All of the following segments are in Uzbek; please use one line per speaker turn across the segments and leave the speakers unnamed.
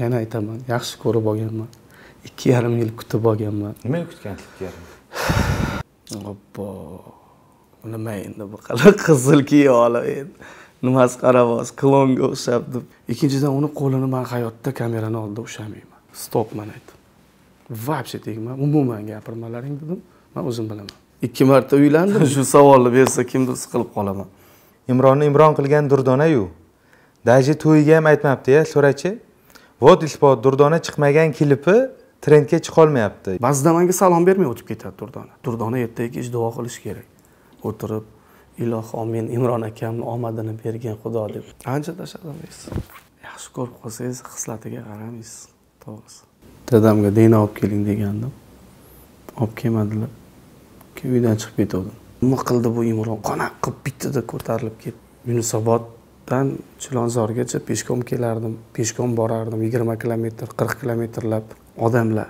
yana aytaman yaxshi ko'rib olganman. Ikki yarim yil kutib olganman.
Nimaga kutgansiz ikki yarim
obbo nima endi bu qalay qizil kiyib olib endi. Nimasi qarabos klonga o'xshab deb. Ikkinchidan uni qo'lini man hayotda kamerani oldida ushlamayman. Stop man aytdim. Вообще tegma umuman gapirmalaring dedim man o'zim bilaman. Ikki marta uylandim. Shu savolni bersa kimdir siqilib qolaman?
Imronni imron qilgan durdonayu. Даже to'yiga ham aytmabdiya so'rachi vod ilpo durdona chiqmagan klipi trendga chiqolmayapti
ba'zida manga salom bermay o'tib ketadi durdona. Durdona ertaga kech duo qilish kerak. O'tirib iloh omin imron akamni omadini bergin xudo deb. Ancha tashlamaysiz. Yaxshi ko'rib qolsangiz xislatiga qaramaysiz. To'g'risi. Dadamga dina olib keling degandim. Olib kelmadilar. Keyin uydan chiqib ketgandim nima qildi bu imron? Qanaqa qilib bittada ko'tarilib ketdi. Dan chilonzorgacha peshkom kelardim peshkom borardim yigirma kilometr qirq kilometrlab odamlar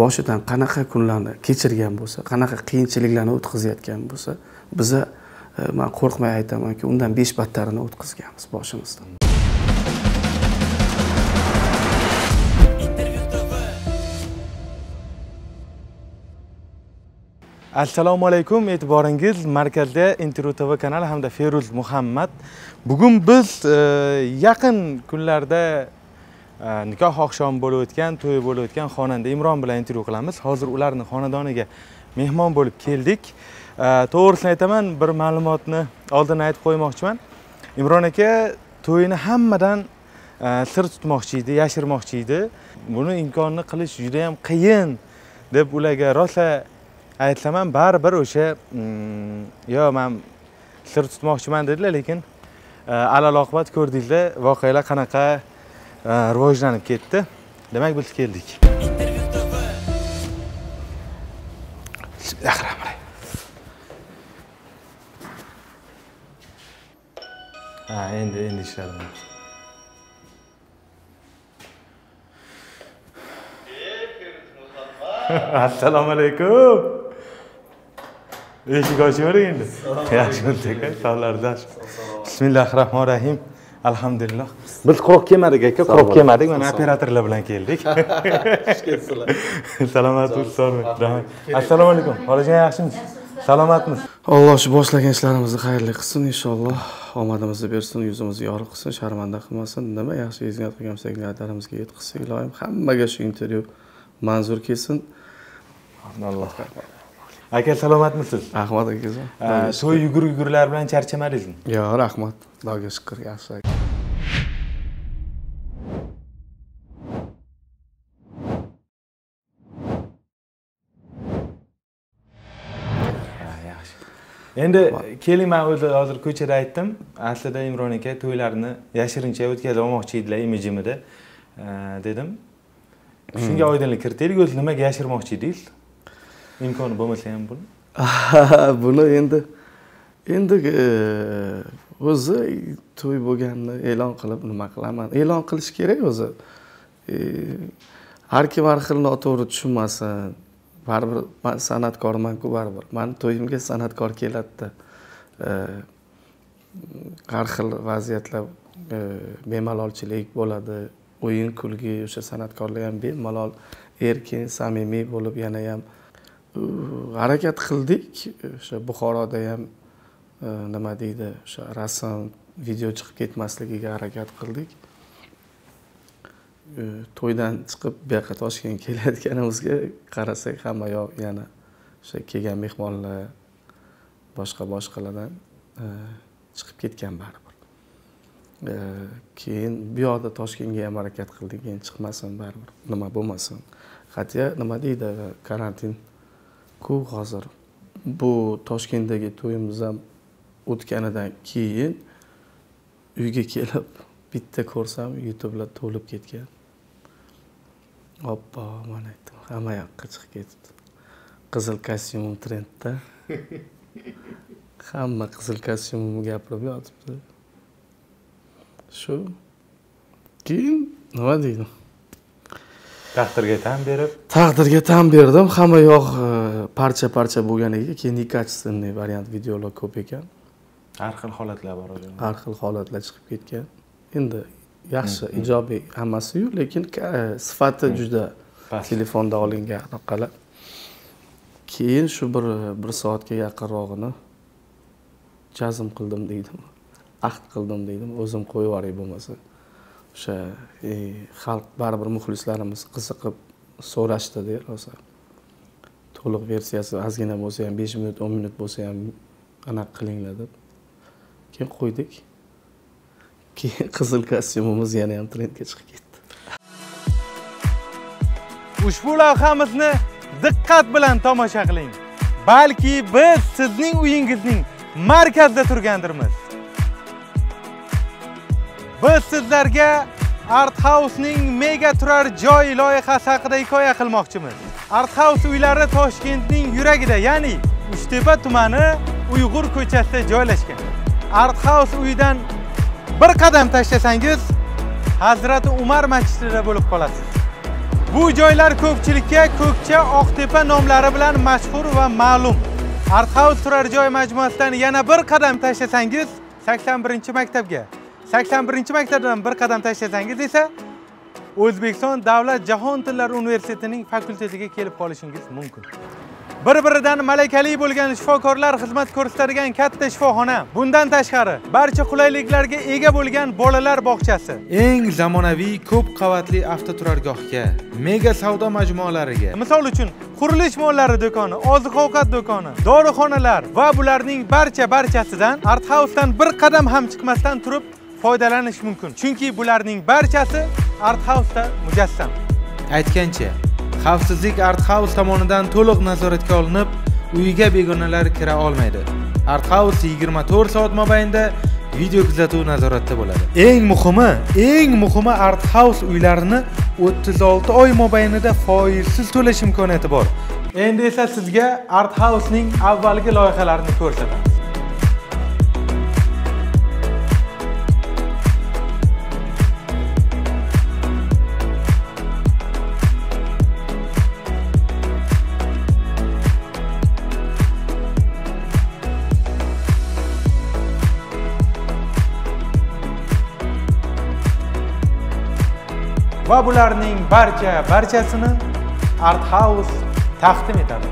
boshidan qanaqa kunlarni kechirgan bo'lsa qanaqa qiyinchiliklarni o'tkazayotgan bo'lsa biza e, man qo'rqmay aytamanki undan besh battarini o'tkazganmiz boshimizdan.
Assalomu alaykum e'tiboringiz markazda intervyu tv kanali hamda feruz muhammad. Bugun biz e, yaqin kunlarda e, nikoh oqshomi bo'lib o'tgan to'yi bo'lib o'tgan xonanda imron bilan intervyu qilamiz. Hozir ularni xonadoniga mehmon bo'lib keldik. E, to'g'risini aytaman bir ma'lumotni oldin aytib qo'ymoqchiman. Imron aka to'yini hammadan e, sir tutmoqchi edi yashirmoqchi edi. Buni imkonni qilish juda yam qiyin deb ularga rosa aytsam ham baribir o'sha mm, yo man sir tutmoqchiman dedilar lekin e, alal oqibat ko'rdingizlar voqealar qanaqa e, rivojlanib ketdi. Demak biz keldik. Ha endi endi ishladim. Assalomu alaykum eshik ochvering endi. Yaxshi aka sog'lardan bismillahi rohmanir rohim alhamdulillah. Biz quruq kelmadik aka quruq kelmadik. Mana operatorlar bilan keldik. Salomatmisiz rahmat. Assalomu alaykum. Xolajon yaxshimisiz? Salomatmisiz
alloh shu boshlagan ishlarimizni xayrli qilsin inshaalloh. Omadimizni bersin yuzimizni yorug' qilsin sharmanda qilmasin. Nima yaxshi hizmat qilgan bo'lsak niyatimizga yetkazsin iloyim hammaga shu intervyu manzur kelsin. Alloh
aka salomatmisiz
rahmat akajon
to'y yugur yugurlar bilan charchamadingizmi?
Yo'q rahmat. Xudoga shukur yaxshi aka.
Endi keling man o'zi hozir ko'chada aytdim. Aslida imron aka to'ylarni yashirincha o'tkazib olmoqchi edilar imijimida. Dedim. Shunga oydinlik kiritaylik o'zi nimaga yashirmoqchi edingiz imkoni bo'lmasa ham buni
buni endi endi o'zi to'y bo'lganini e'lon qilib nima qilaman e'lon qilish kerak o'zi har kim har xil noto'g'ri tushunmasin baribir man san'atkormanku baribir mani to'yimga san'atkor keladida har xil vaziyatlar bemalolchilik bo'ladi o'yin kulgi o'sha san'atkorlar ham bemalol erkin samimiy bo'lib yana ham harakat qildik. O'sha buxoroda ham e, nima deydi o'sha rasm video chiqib ketmasligiga harakat qildik. E, to'ydan chiqib bu yoqqa toshkentga kelayotganimizga qarasak hamma yoq yana o'sha kelgan mehmonlar boshqa boshqalardan e, chiqib ketgan baribir. Keyin bu yoqda toshkentga ham harakat qildik endi chiqmasin baribir nima bo'lmasin. Хотя nima deydi karantin ko'p hozir bu toshkentdagi to'yimiz ham o'tganidan keyin uyga kelib bitta ko'rsam youtubelar to'lib ketgan. Oppo mana aytdim hamma yoqqa chiqib ketibdi. Qizil kostyumim trendda. Hamma qizil kostyumimni gapirib yotibdi. Shu. Keyin nima deydi?
Taqdirga tan berib.
Taqdirga tan berdim. Hamma yoq e, parcha parcha bo'lganiga keyin некачественный variant videolar ko'p ekan.
Har xil holatlar bor
har xil holatlar chiqib ketgan. Endi yaxshi ijobiy hammasiyu lekin ka- sifati juda
Past.
telefonda olingan anaqalar keyin shu bir bir soatga yaqinrog'ini jazm qildim deydim ahd qildim deydim o'zim qo'yib yuboray bo'lmasa o'sha e, xalq baribir muxlislarimiz qiziqib so'rashdida rosa. To'liq versiyasi ozgina bo'lsa ham besh minut o'n minut bo'lsa ham anaqa qilinglar deb. Keyin qo'ydik. Keyin qizil kostyumimiz yana ham trendga chiqib ketdi.
Ushbu lavhamizni diqqat bilan tomosha qiling. Balki biz sizning uyingizning markazida turgandirmiz. Biz sizlarga art house'ning mega turar joy loyihasi haqida hikoya qilmoqchimiz. Art house uylari toshkentning yuragida ya'ni uchtepa tumani uyg'ur ko'chasida joylashgan. Art house uyidan bir qadam tashlasangiz hazrati umar masjidida bo'lib qolasiz. Bu joylar ko'pchilikka Ko'kcha, Oqtepa nomlari bilan mashhur va ma'lum. Art House turar joy majmuasidan yana bir qadam tashlasangiz 81-maktabga, 81-maktabdan bir qadam tashlasangiz esa O'zbekiston Davlat jahon tillari universitetining fakultetiga kelib qolishingiz mumkin. Bir-biridan malakali bo'lgan shifokorlar xizmat ko'rsatadigan katta shifoxona. Bundan tashqari, barcha qulayliklarga ega bo'lgan bolalar bog'chasi. Eng zamonaviy ko'p qavatli avtoturargohga, mega savdo majmualariga. Misol uchun, qurilish mollari do'koni, oziq-ovqat do'koni, dorixonalar va bularning barcha barchasidan Art House'dan bir qadam ham chiqmasdan turib foydalanish mumkin. Chunki bularning barchasi Art House'da mujassam. Aytgancha, xavfsizlik Art House tomonidan to'liq nazoratga olinib, uyiga begonalar kira olmaydi. Art House 24 soat mobaynida video kuzatuv nazoratda bo'ladi. Eng muhimi, eng muhimi Art House uylarini 36 oy mobaynida foizsiz to'lash imkoniyati bor. Endi esa sizga Art House'ning avvalgi loyihalarini ko'rsatamiz. Va bularning barcha barchasini Art House taqdim etadi.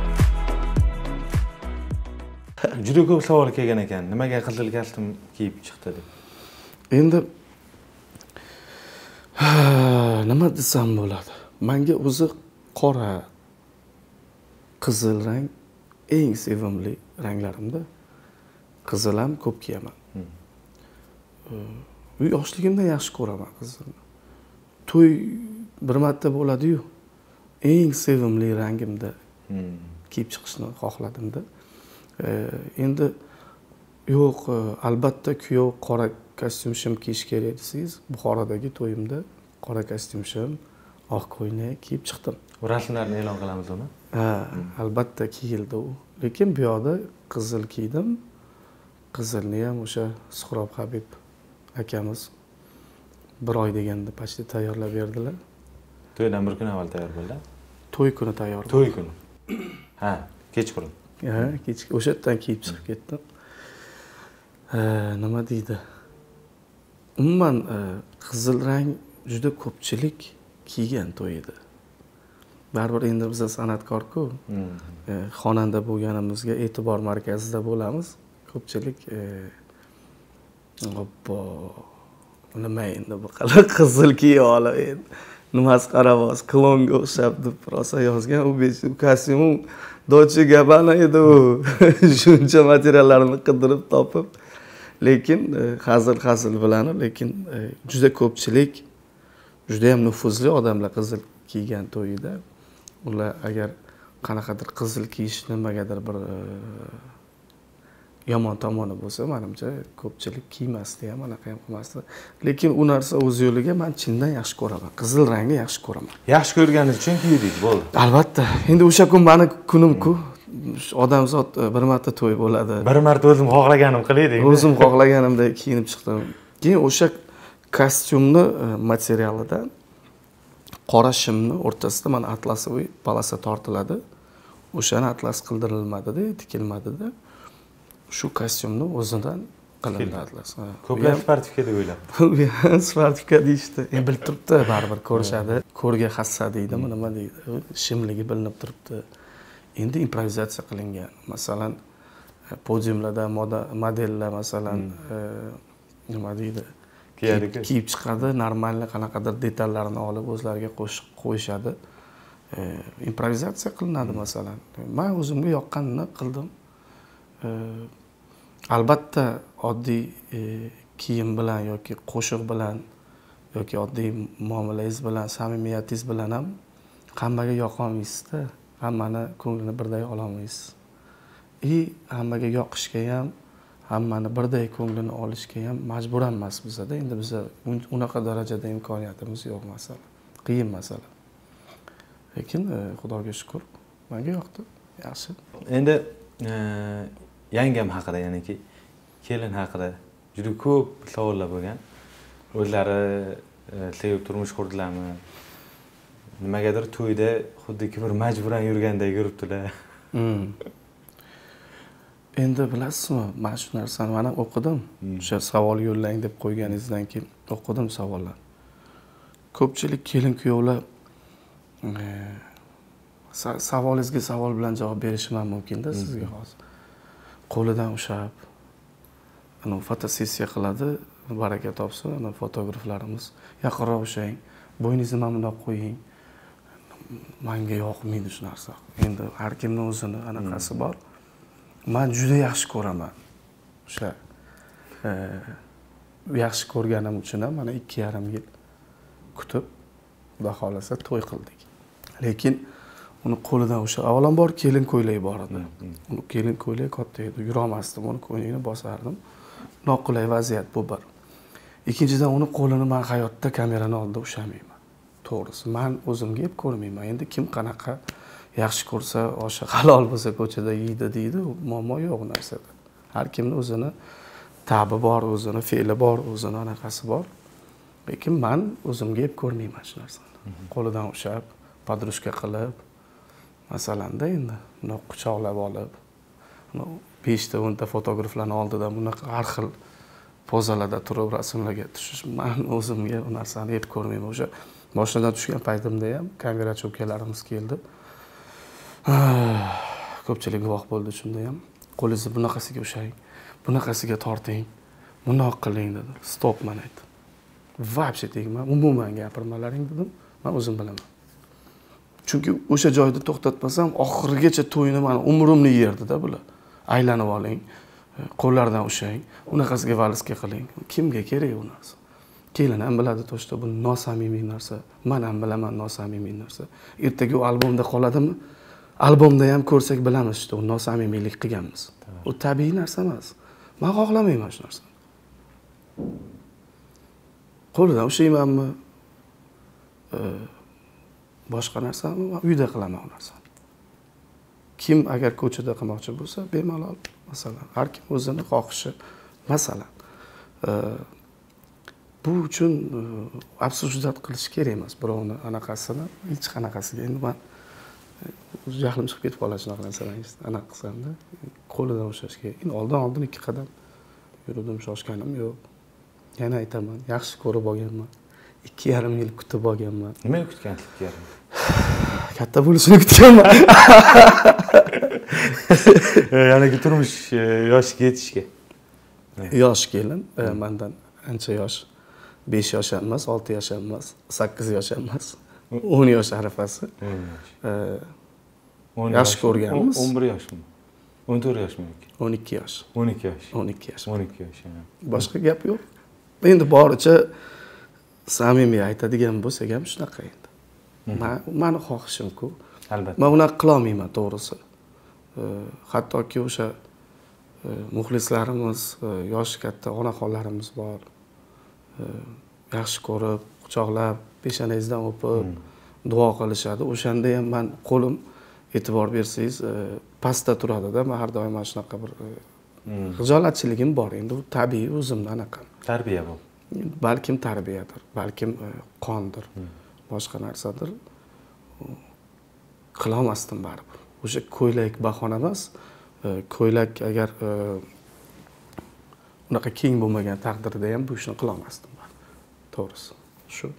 Juda ko'p savol kelgan ekan. Nimaga qizil kostyum kiyib chiqdi deb.
endi nima desam bo'ladi manga o'zi qora qizil rang eng sevimli ranglarimda qizil ham ko'p kiyaman Ee, yoshligimdan yaxshi ko'raman qizilni to'y bir marta bo'ladiyu eng sevimli rangimda kiyib chiqishni xohladimda. Ee, endi yo'q e, albatta kuyov qora kostyum shim kiyish kerak desangiz buxorodagi to'yimda qora kostyum shim oq ko'ylak kiyib chiqdim.
Rasmlarni e'lon qilamiz uni.
ha albatta kiyildi u. Lekin bu yoqda qizil kiydim. Qizilni ham o'sha suhrob habib akamiz bir oy deganda почти tayyorlab berdilar.
To'ydan bir kun avval tayyor bo'ldi.
to'y kuni tayyor
To'y kuni. Ha, kechqurun.
ha kechki o'sha yerdan kiyib chiqib ketdim. Ha, nima deydi? Umuman e, qizil rang juda ko'pchilik kiygan to'y edi. Baribir endi biz san'atkorku e, xonanda bo'lganimizga e'tibor markazida bo'lamiz. Ko'pchilik e, obbo nima endi bu qalay qizil kiyib olib endi. Nimasi qaravoz klonga o'xshab deb rosa yozgan u kostyumi dochi gabana edi u. Shuncha materiallarni qidirib topib lekin e, hazil hazil bilan lekin e, juda ko'pchilik juda yam nufuzli odamlar qizil kiygan to'yida. Ular agar qanaqadir qizil kiyish nimagadir bir e, yomon tomoni bo'lsa manimcha ko'pchilik kiymasdi ham anaqa ham qilmasdi. Lekin u narsa o'z yo'liga man chindan yaxshi ko'raman qizil rangni yaxshi ko'raman.
Yaxshi ko'rganingiz uchun kiydik, bo'ldi.
albatta endi o'sha kun mani kunimku odamzod e, bir marta to'y bo'ladi.
Bir marta o'zim xohlaganim qilaydik.
o'zim xohlaganimdek kiyinib chiqdim. Keyin o'sha kostyumni e, materialidan qora shimni o'rtasida mana atlasовый polasa tortiladi. O'shani atlas qildirilmadida tikilmadida shu kostyumni o'zidan qilindi atlas.
Ko'plar sportifka deb o'ylabdi
bu ham sportifka deyishdi endi bilib turibdi baribir ko'rishadi. Ko'rga hassa deydimi nima deydi? Shimligi bilinib turibdi. Endi improvizatsiya qilingan. Masalan e, podiumlarda moda- modellar masalan e, nima deydi? Kiyib chiqadi normalniy qanaqadir detallarni olib o'zlariga qo'shib qo'yishadi. E, improvizatsiya qilinadi masalan. Man o'zimga yoqqanini qildim. E, albatta oddiy e, kiyim bilan yoki qo'shiq bilan yoki oddiy muomalangiz bilan samimiyatingiz bilan ham hammaga yoqolmaysizda hammani ko'nglini birday ololmaysiz. И hammaga yoqishga ham hammani birday ko'nglini olishga ham majbur emas bizada endi biza unaqa darajada imkoniyatimiz yo'q masala qiyin masala. Lekin e, xudoga shukur manga yoqdi. Yaxshi.
Endi e, yangam haqida ya'niki kelin haqida juda ko'p savollar bo'lgan. O'zlari e, sevib turmush qurdilarmi? Nimagadir to'yda xuddiki bir majburan yurgandek yuribdilar
Mm. endi bilasizmi mana shu narsani man ham o'qidim.
Mm.
o'sha savol yo'llang deb qo'yganingizdan keyin o'qidim savollar. Ko'pchilik kelin kuyovlar e, sa- savolingizga savol bilan javob berishim ham mumkinda sizga hozir qo'lidan ushlab anavi fotosessiya qiladi baraka topsin ana fotograflarimiz yaqinroq ushlang bo'yningizni mana bundoq qo'ying. Manga yoqmaydi shu narsa. Endi har kimni o'zini anaqasi bor. Man juda yaxshi ko'raman. O'sha e, yaxshi ko'rganim uchun ham mana ikki yarim yil kutib xudo xohlasa to'y qildik. Lekin uni qo'lidan o'sha avvalambor kelin ko'ylagi bor edi. Uni kelin ko'ylagi katta edi. Yurolmasdim uni ko'ylagini bosardim. Noqulay vaziyat bu bir. Ikkinchidan uni qo'lini man hayotda kamerani oldida ushlamayman. To'g'risi man o'zimga yeb ko'rmayman. Endi kim qanaqa yaxshi ko'rsa oshi halol bo'lsa ko'chada yeydi deydi muammo yo'q u narsada. Har kimni o'zini tabi bor o'zini fe'li bor o'zini anaqasi bor. Lekin man o'zimga yeb ko'rmayman shu narsani. Qo'lidan ushlab podrushka qilib masalanda endi bundoq quchoqlab olib beshta o'nta fotograflarni oldida bunaqa har xil pozalarda turib rasmlarga tushish man o'zimga u narsani yeb ko'rmayman. O'sha moshinadan tushgan paytimda ham kamerachi ukalarimiz keldi. Ko'pchilik guvoh bo'ldi shunda ham. Qo'lingizni bunaqasiga ushlang bunaqasiga torting. Bundoq qiling dedi stop man aytdim. Вообще tegma umuman gapirmalaring dedim. Man o'zim bilaman. Chunki o'sha joyda to'xtatmasam oxirigacha to'yni mani umrimni yerdida bular. Aylanib oling qo'llaridan ushlang unaqasiga valsga qiling. Kimga kerak u narsa? Kelin ham biladi to'shda bu nosamimiy narsa. Man ham bilaman nosamimiy narsa. Ertaga u albomda qoladimi? Albomda ham ko'rsak bilamiz что u nosamimiylik qilganmiz. U tabiiy narsa emas. Man xohlamayman shu narsani. Qo'lidan ushlaymanmi boshqa narsami va uyda qilaman u narsani kim agar ko'chada qilmoqchi bo'lsa bemalol masalan har kim o'zini xohishi masalan e, bu uchun e, обсуждать qilish kerak emas. Birovni anaqasini hech qanaqasiga. Endi man e, jahlim chiqib ketib qoladi shunaqa narsalarni anaqa qilsamda qo'lidan ushlash kerak. Endi oldin oldin ikki qadam yurdim shoshganim yo'q. Yana aytaman yaxshi ko'rib olganman. Ikki yarim yil kutib olganman.
Nimaga kutgansiz yarim
katta bo'lishini kutganman.
Ya'niki turmush e, yoshiga yetishga.
Yosh kelin e, mandan ancha yosh besh yosh ham emas olti yosh ham emas sakkiz yosh ham emas o'n yosh arafasi.
O'n yosh.
E,
O'n
Yaxshi
yosh-
ko'rganmiz.
o'n bir yoshmi? O'n to'rt yoshmi
o'n ikki yosh.
o'n ikki yosh.
o'n ikki yosh.
o'n ikki yosh
boshqa gap yo'q. Endi boricha samimiy aytadigan bo'lsak ham shunaqa endi. Ma- mani xohishimku.
Albatta.
Man unaqa qilolmayman to'g'risi. Hattoki o'sha e, muxlislarimiz e, yoshi katta onaxonlarimiz bor. E, yaxshi ko'rib quchoqlab peshonangizdan o'pib duo qilishadi. O'shanda ham man qo'lim e'tibor bersangiz pastda turadida man har doim mana shunaqa bir
Hmm.
xijolatchiligim bor. Endi u tabiiy o'zimda anaqa
tarbiya bu
balkim tarbiyadir balkim e, qondir boshqa narsadir. Qilolmasdim baribir. O'sha ko'ylak bahona emas ko'ylak agar e, unaqa keng bo'lmagan taqdirda ham bu ishni qilolmasdim to'g'risi shu.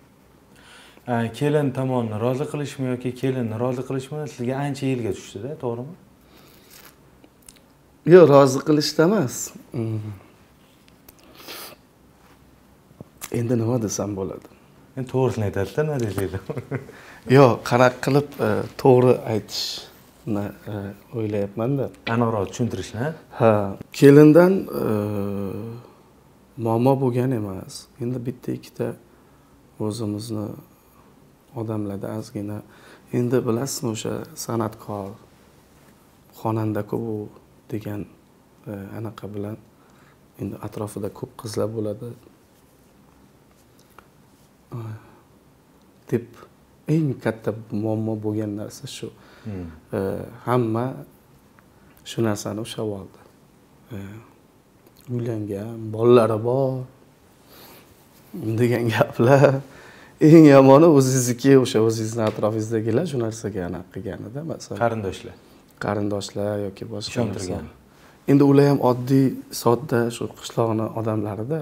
Kelin tomonni rozi qilishmi yoki kelinni rozi qilishmi? Sizga ancha yilga tushdida to'g'rimi?
Yo'q rozi qilishda emas endi nima desam bo'ladi
endi to'g'risini aytadida nima desaydi
yo'q qanaqa qilib e, to'g'ri aytishni e, o'ylayapmanda
aniqroq tushuntirishni
ha? Kelindan e, muammo bo'lgan emas. Endi bitta ikkita o'zimizni odamlarda ozgina. Endi bilasizmi o'sha san'atkor xonanda-ku u degan anaqa bilan endi atrofida ko'p qizlar bo'ladi deb eng katta muammo bo'lgan narsa shu. Hmm. hamma shu narsani ushlab oldi. Uylangan bolalari bor degan gaplar. Eng yomoni o'zingizniki o'sha o'zingizni atrofingizdagilar shu narsaga anaqa qilganida masalan
qarindoshlar.
qarindoshlar yoki boshqa ishontirgan. endi ular ham oddiy sodda shu qishloqni odamlarida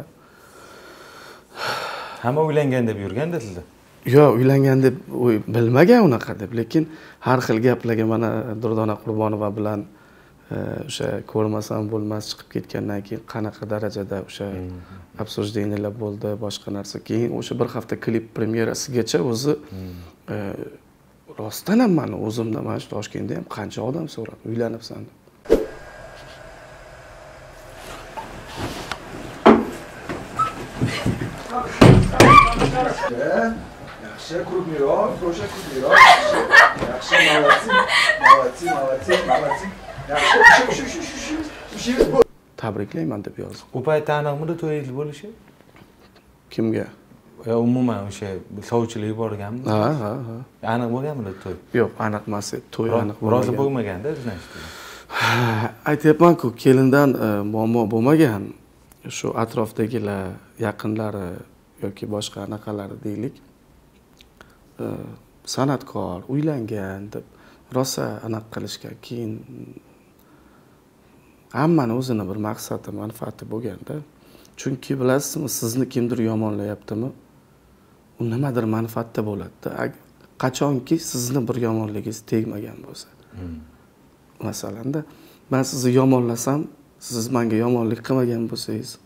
hamma uylangan deb yurganda sizda
yo'q uylangan deb bilmagan unaqa deb lekin har xil gaplarga mana durdona qurbonova bilan e, o'sha ko'rmasam bo'lmas chiqib ketgandan keyin qanaqa darajada o'sha hmm. обсуждениялар bo'ldi boshqa narsa keyin o'sha bir hafta klip premyerasigacha o'zi hmm. e, rostdan ham mani o'zimda mana shu toshkentda ham qancha odam so'radi uylanibsan deb
yaxshi крупныйroq to'sha крупныйroq yaxshi молодцы молодцы молодцы молодцы yaxshi shu shu shu shu ishimiz bu
tabriklayman deb yozdi.
U paytda aniqmidi to'yingiz bo'lishi?
Kimga?
Yo umuman o'sha sovchilar yuborganmi
ha ha ha.
Aniq bo'lganmidi to'y?
Yo'q aniq emas to'y aniq
rozi bo'lmaganda
aytyapmanku kelindan e, muammo bo'lmagan. Shu atrofdagilar yaqinlari yoki boshqa anaqalari deylik. San'atkor uylangan deb rosa anaqa qilishgan keyin hammani o'zini bir maqsadi manfaati bo'lganda chunki bilasizmi sizni kimdir yomonlayaptimi? U nimadir manfaatda bo'ladida. Qachonki sizni bir yomonligingiz tegmagan bo'lsa. Hmm. masalanda man sizni yomonlasam siz manga yomonlik qilmagan bo'lsangiz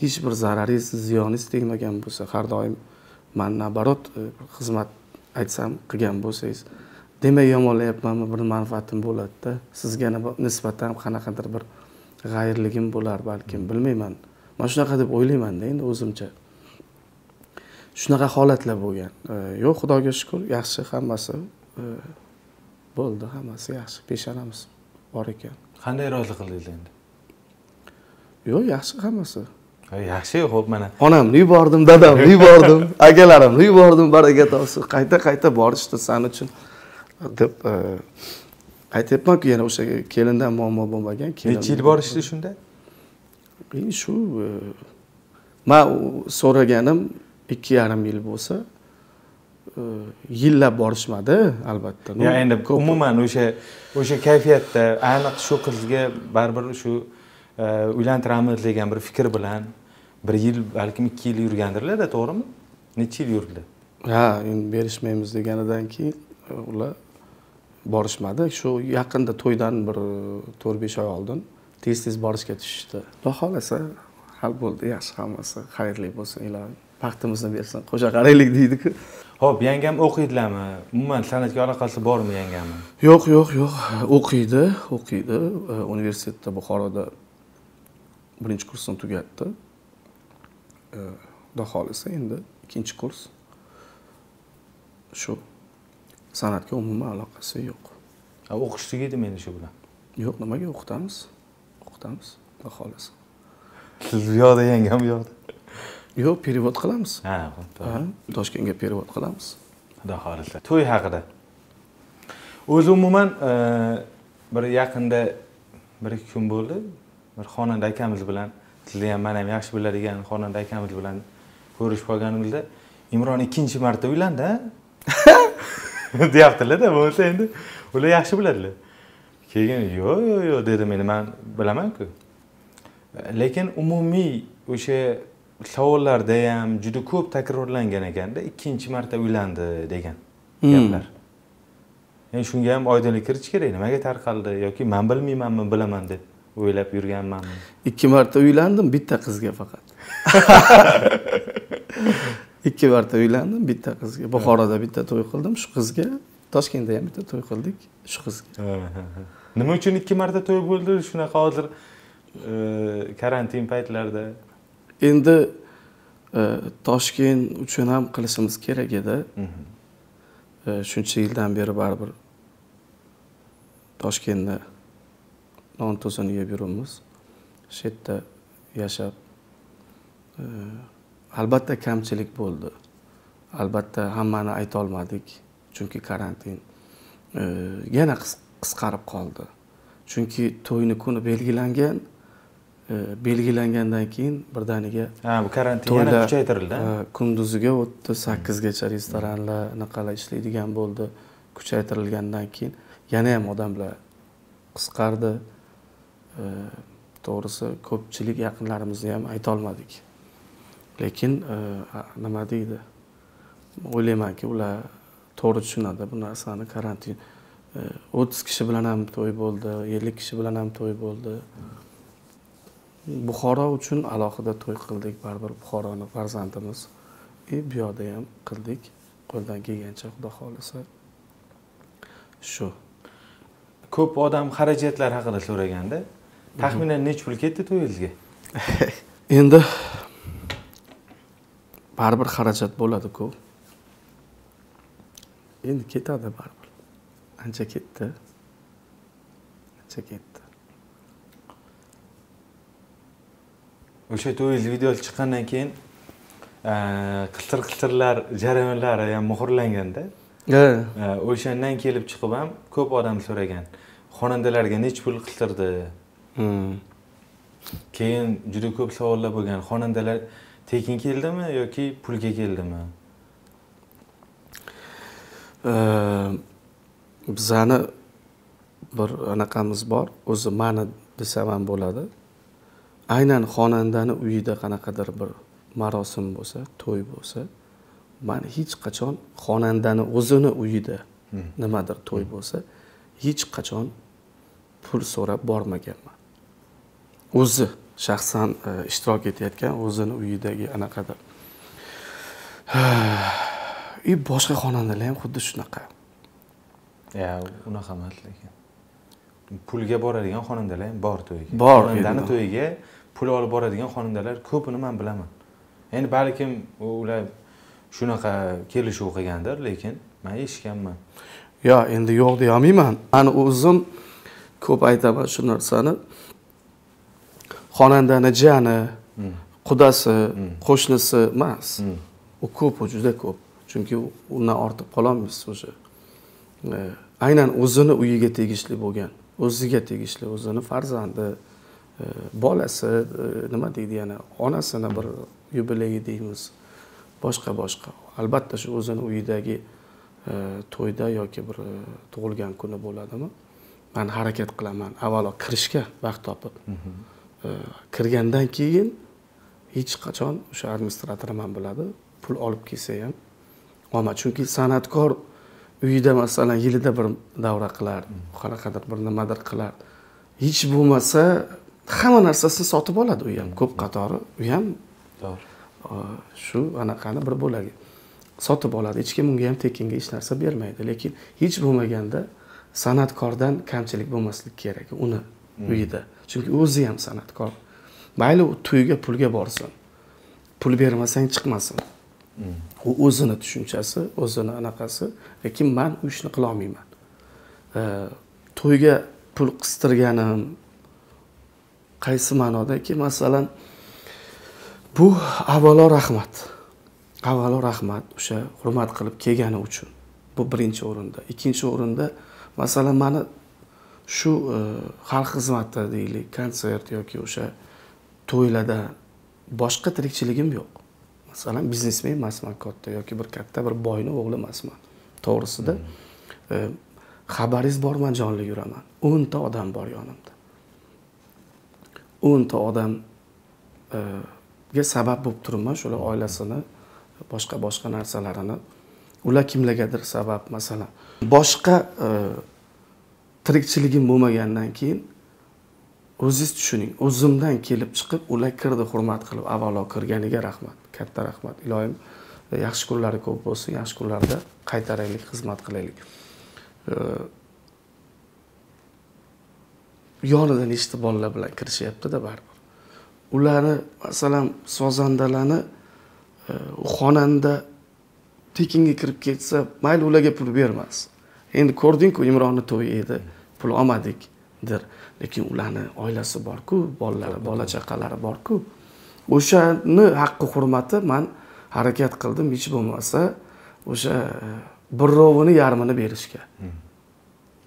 hech bir zararingiz ziyoningiz tegmagan bo'lsa har doim man наоборот e, xizmat aytsam qilgan bo'lsangiz demak yomonlayapmanmi bir manfaatim bo'ladida sizga nisbatan qanaqadir bir g'ayirligim bo'lar balkim bilmayman. Man shunaqa deb o'ylaymanda endi o'zimcha. Shunaqa holatlar bo'lgan. E, yo'q xudoga shukur yaxshi hammasi e, bo'ldi hammasi yaxshi peshonamiz bor ekan.
Qanday rozi qildingiz endi?
Yo'q yaxshi hammasi
yaxshi ho'p mana.
Onamni yubordim dadamni yubordim akalarimni yubordim baraka topsin qayta qayta borishdi san uchun. Deb e, aytyapmanku yana o'sha kelindan muammo bo'lmagan
necha yil borishdi shunda?
Shu e, man so'raganim ikki yarim yil bo'lsa e, yillab borishmadi albatta.
Endi umuman o'sha o'sha kayfiyatda aniq shu qizga baribir shu uylantiramiz degan bir fikr bilan bir yil balkim ikki yil yurgandirlarda to'g'rimi? Necha yil yurdilar
ha endi berishmaymiz deganidan keyin e, ular borishmadi. Shu yaqinda to'ydan bir e, to'rt besh oy oldin tez tez borishga tushishdi. Xudo xohlasa hal bo'ldi. Yaxshi hammasi xayrli bo'lsin. Ilohim baxtimizni bersin. Qo'sha qaraylik deydiku.
Ho'p yangam o'qiydilarmi umuman san'atga aloqasi bormi yangamni?
Yo'q yo'q yo'q. O'qiydi o'qiydi. E, universitetda buxoroda birinchi kursini tugatdi. Xudo xohlasa endi ikkinchi kurs shu san'atga umuman aloqasi yo'q.
O'qish tugaydimi endi shu bilan.
Yo'q nimaga o'qitamiz? O'qitamiz xudo xohlasa.
Siz bu yoqda yangam bu yoqda
yo'q перевод qilamiz.
Ha
toshkentga перевод qilamiz.
Xudo xohlasa. To'y haqida. O'zi umuman e, bir yaqinda bir ikki kun bo'ldi bir xonanda akamiz bilan sizni ham man ham yaxshi biladigan xonanda akamiz bilan ko'rishib qolganimizda imron ikkinchi marta uylandi deyaptilarda bo'lmasa endi ular yaxshi biladilar. Keyin yo'q yo'q yo'q dedim endi man bilamanku. Lekin umumiy o'sha savollarda ham juda ko'p takrorlangan ekanda ikkinchi marta uylandi degan
Hmm.
gaplar. Shunga ham oydinlik kiritish kerak nimaga tarqaldi yoki man bilmaymanmi bilaman deb o'ylab yurganmanmi?
Ikki marta uylandim bitta qizga faqat. Ikki marta uylandim bitta qizga. Buxoroda bitta to'y qildim shu qizga. Toshkentda ham bitta to'y qildik shu qizga.
Nima uchun ikki marta to'y bo'ldi shunaqa hozir e, karantin paytlarida
endi e, toshkent uchun ham qilishimiz kerak edi. E, shuncha yildan beri baribir toshkentni non tuzini yeb yuribmiz shu yerda yashab e, albatta kamchilik bo'ldi. Albatta hammani aytolmadik chunki karantin e, yana qis- qisqarib qoldi. Chunki to'yni kuni belgilangan e, belgilangandan keyin birdaniga
ha bu karantin yana kuchaytirildi.
kunduziga o'tdi sakkizgacha restoranlar anaqalar ishlaydigan bo'ldi kuchaytirilgandan keyin yana ham odamlar qisqardi to'g'risi ko'pchilik yaqinlarimizni ham aytolmadik lekin e, nima deydi? O'ylaymanki ular to'g'ri tushunadi. Bu narsani karantin E, o'ttiz kishi bilan ham to'y bo'ldi ellik kishi bilan ham to'y bo'ldi. Buxoro uchun alohida to'y qildik baribir buxoroni farzandimiz. И bu yoqda ham qildik. Qo'ldan kelgancha xudo xohlasa shu.
Ko'p odam xarajatlar haqida so'raganda taxminan nechi pul ketdi to'yingizga
endi baribir xarajat bo'ladi-ku. Endi ketadi baribir. Ancha ketdi. Ancha ketdi.
O'sha to'yingiz videosi chiqqandan keyin e, qisir qisirlar jarayonlari ham muhrlanganda
ha
e, o'shandan kelib chiqib ham ko'p odam so'ragan xonandalarga nechi pul qistirdi
Hmm.
Keyin juda ko'p savollar bo'lgan. Xonandalar tekin keldimi yoki pulga keldimi?
Bizani bir anaqamiz bor. O'zi mani desam ham bo'ladi. Aynan xonandani uyida qanaqadir bir marosim bo'lsa to'y bo'lsa man hech qachon xonandani o'zini uyida
Hmm.
nimadir to'y bo'lsa hech qachon pul so'rab bormaganman o'zi shaxsan e, ishtirok etayotgan o'zini uyidagi anaqada и boshqa xonandalar ham xuddi shunaqa.
Unaqa emas lekin. Pulga boradigan xonandalar ham bor to'yga
Bor
xonandani to'yiga pul olib boradigan xonandalar ko'pini man bilaman. Endi balkim ular shunaqa kelishuv qilgandir lekin man eshitganman.
Yo endi yo'q deyolmayman mani o'zim ko'p aytaman shu narsani xonandani jiyani
Mm.
qudasi
Mm.
qo'shnisi emas.
Mm.
u ko'p u juda ko'p. Chunki undan ortib qololmaysiz o'sha. E, aynan o'zini uyiga tegishli bo'lgan o'ziga tegishli o'zini farzandi e, bolasi e, nima deydi yana onasini bir yubileyi deymiz. Boshqa boshqa. Albatta shu o'zini uyidagi to'yda yoki bir tug'ilgan kuni bo'ladimi? Man harakat qilaman. Avvalo kirishga vaqt topib. E, kirgandan keyin hech qachon o'sha administrator man biladi pul olib kelsa ham. Olma chunki san'atkor uyida masalan yilida bir davra qilar qanaqadir bir nimadir qilar. Hech bo'lmasa hamma narsasini sotib oladi u ham. Ko'p qatori u ham shu anaqani bir bo'lagi sotib oladi. Hech kim unga ham tekinga hech narsa bermaydi. Lekin hech bo'lmaganda san'atkordan kamchilik bo'lmasligi kerak uni uyida chunki o'zi ham san'atkor. Mayli u to'yga pulga borsin. Pul bermasang chiqmasin.
Mm.
u o'zini tushunchasi o'zini anaqasi. Lekin man u ishni qilolmayman to'yga pul qistirganim qaysi ma'nodaki masalan bu avvalo rahmat. Avvalo rahmat o'sha hurmat qilib kelgani uchun bu birinchi o'rinda. Ikkinchi o'rinda masalan mani shu e, xalq xizmati deylik konsert yoki o'sha to'ylarda boshqa tirikchiligim yo'q. Masalan biznesmen emasman katta yoki bir katta bir boyni o'g'li emasman to'g'risida e, xabaringiz borman jonli yuraman. O'nta odam bor yonimda. O'nta odam e, ga sabab bo'lib turibman shular oilasini boshqa boshqa narsalarini. Ular kimlargadir sabab masalan boshqa e, tirikchiligim bo'lmagandan keyin o'zingiz tushuning. O'zimdan kelib chiqib ular kirdi hurmat qilib avvalo kirganiga rahmat katta rahmat iloyim. Yaxshi kunlari ko'p bo'lsin yaxshi kunlarda qaytaraylik xizmat qilaylik. Yonidan nechta bolalar bilan kirishyaptida baribir. Ularni masalan sozandalarni e, xonanda tekinga kirib ketsa mayli ularga pul bermas. Endi ko'rdingku imronni to'yi edi. Pul olmadikdir. Lekin ularni oilasi borku bolalari bola chaqalari borku. O'shani haqqi hurmati man harakat qildim. Hech bo'lmasa o'sha e, birovini yarmini berishga.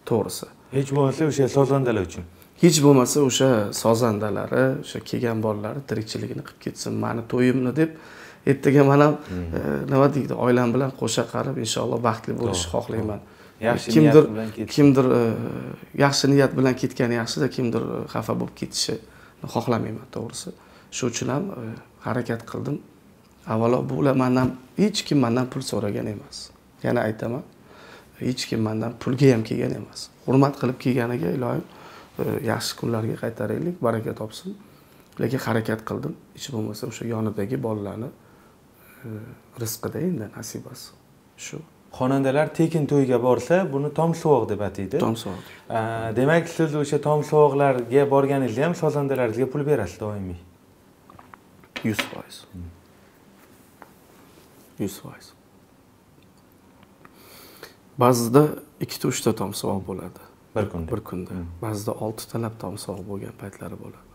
To'g'risi.
Hech bo'lmasa o'sha sozandalar uchun.
Hech bo'lmasa o'sha sozandalari o'sha kelgan bolalari tirikchiligini qilib ketsin mani to'yimni deb ertaga man ham e, nima deydi oilam bilan qo'sha qarib inshaalloh baxtli bo'lishni xohlayman
yaxshi
kimdir kimdir e, yaxshi niyat bilan ketgani yaxshida kimdir e, xafa bo'lib ketishini xohlamayman to'g'risi. Shu uchun ham e, harakat qildim. Avvalo bular mandan hech kim mandan pul so'ragan emas. Yana aytaman hech kim mandan pulga ham kelgan emas. Hurmat qilib kelganiga iloyim yaxshi kunlarga qaytaraylik baraka topsin. Lekin harakat qildim. Hech bo'lmasa o'sha yonidagi bolalarni rizqida endi nasibasi shu
xonandalar tekin to'yga borsa buni tom suvoq deb ataydi
tom sog'
A, demak siz o'sha tom suvoqlarga borganingizda ham sozandalaringizga pul berasiz doimiy.
Yuz foiz. Yuz foiz. Ba'zida ikkita uchta tom savob bo'ladi.
Bir kunda.
Bir kunda. Ba'zida oltitalab tom savob bo'lgan paytlari bo'ladi.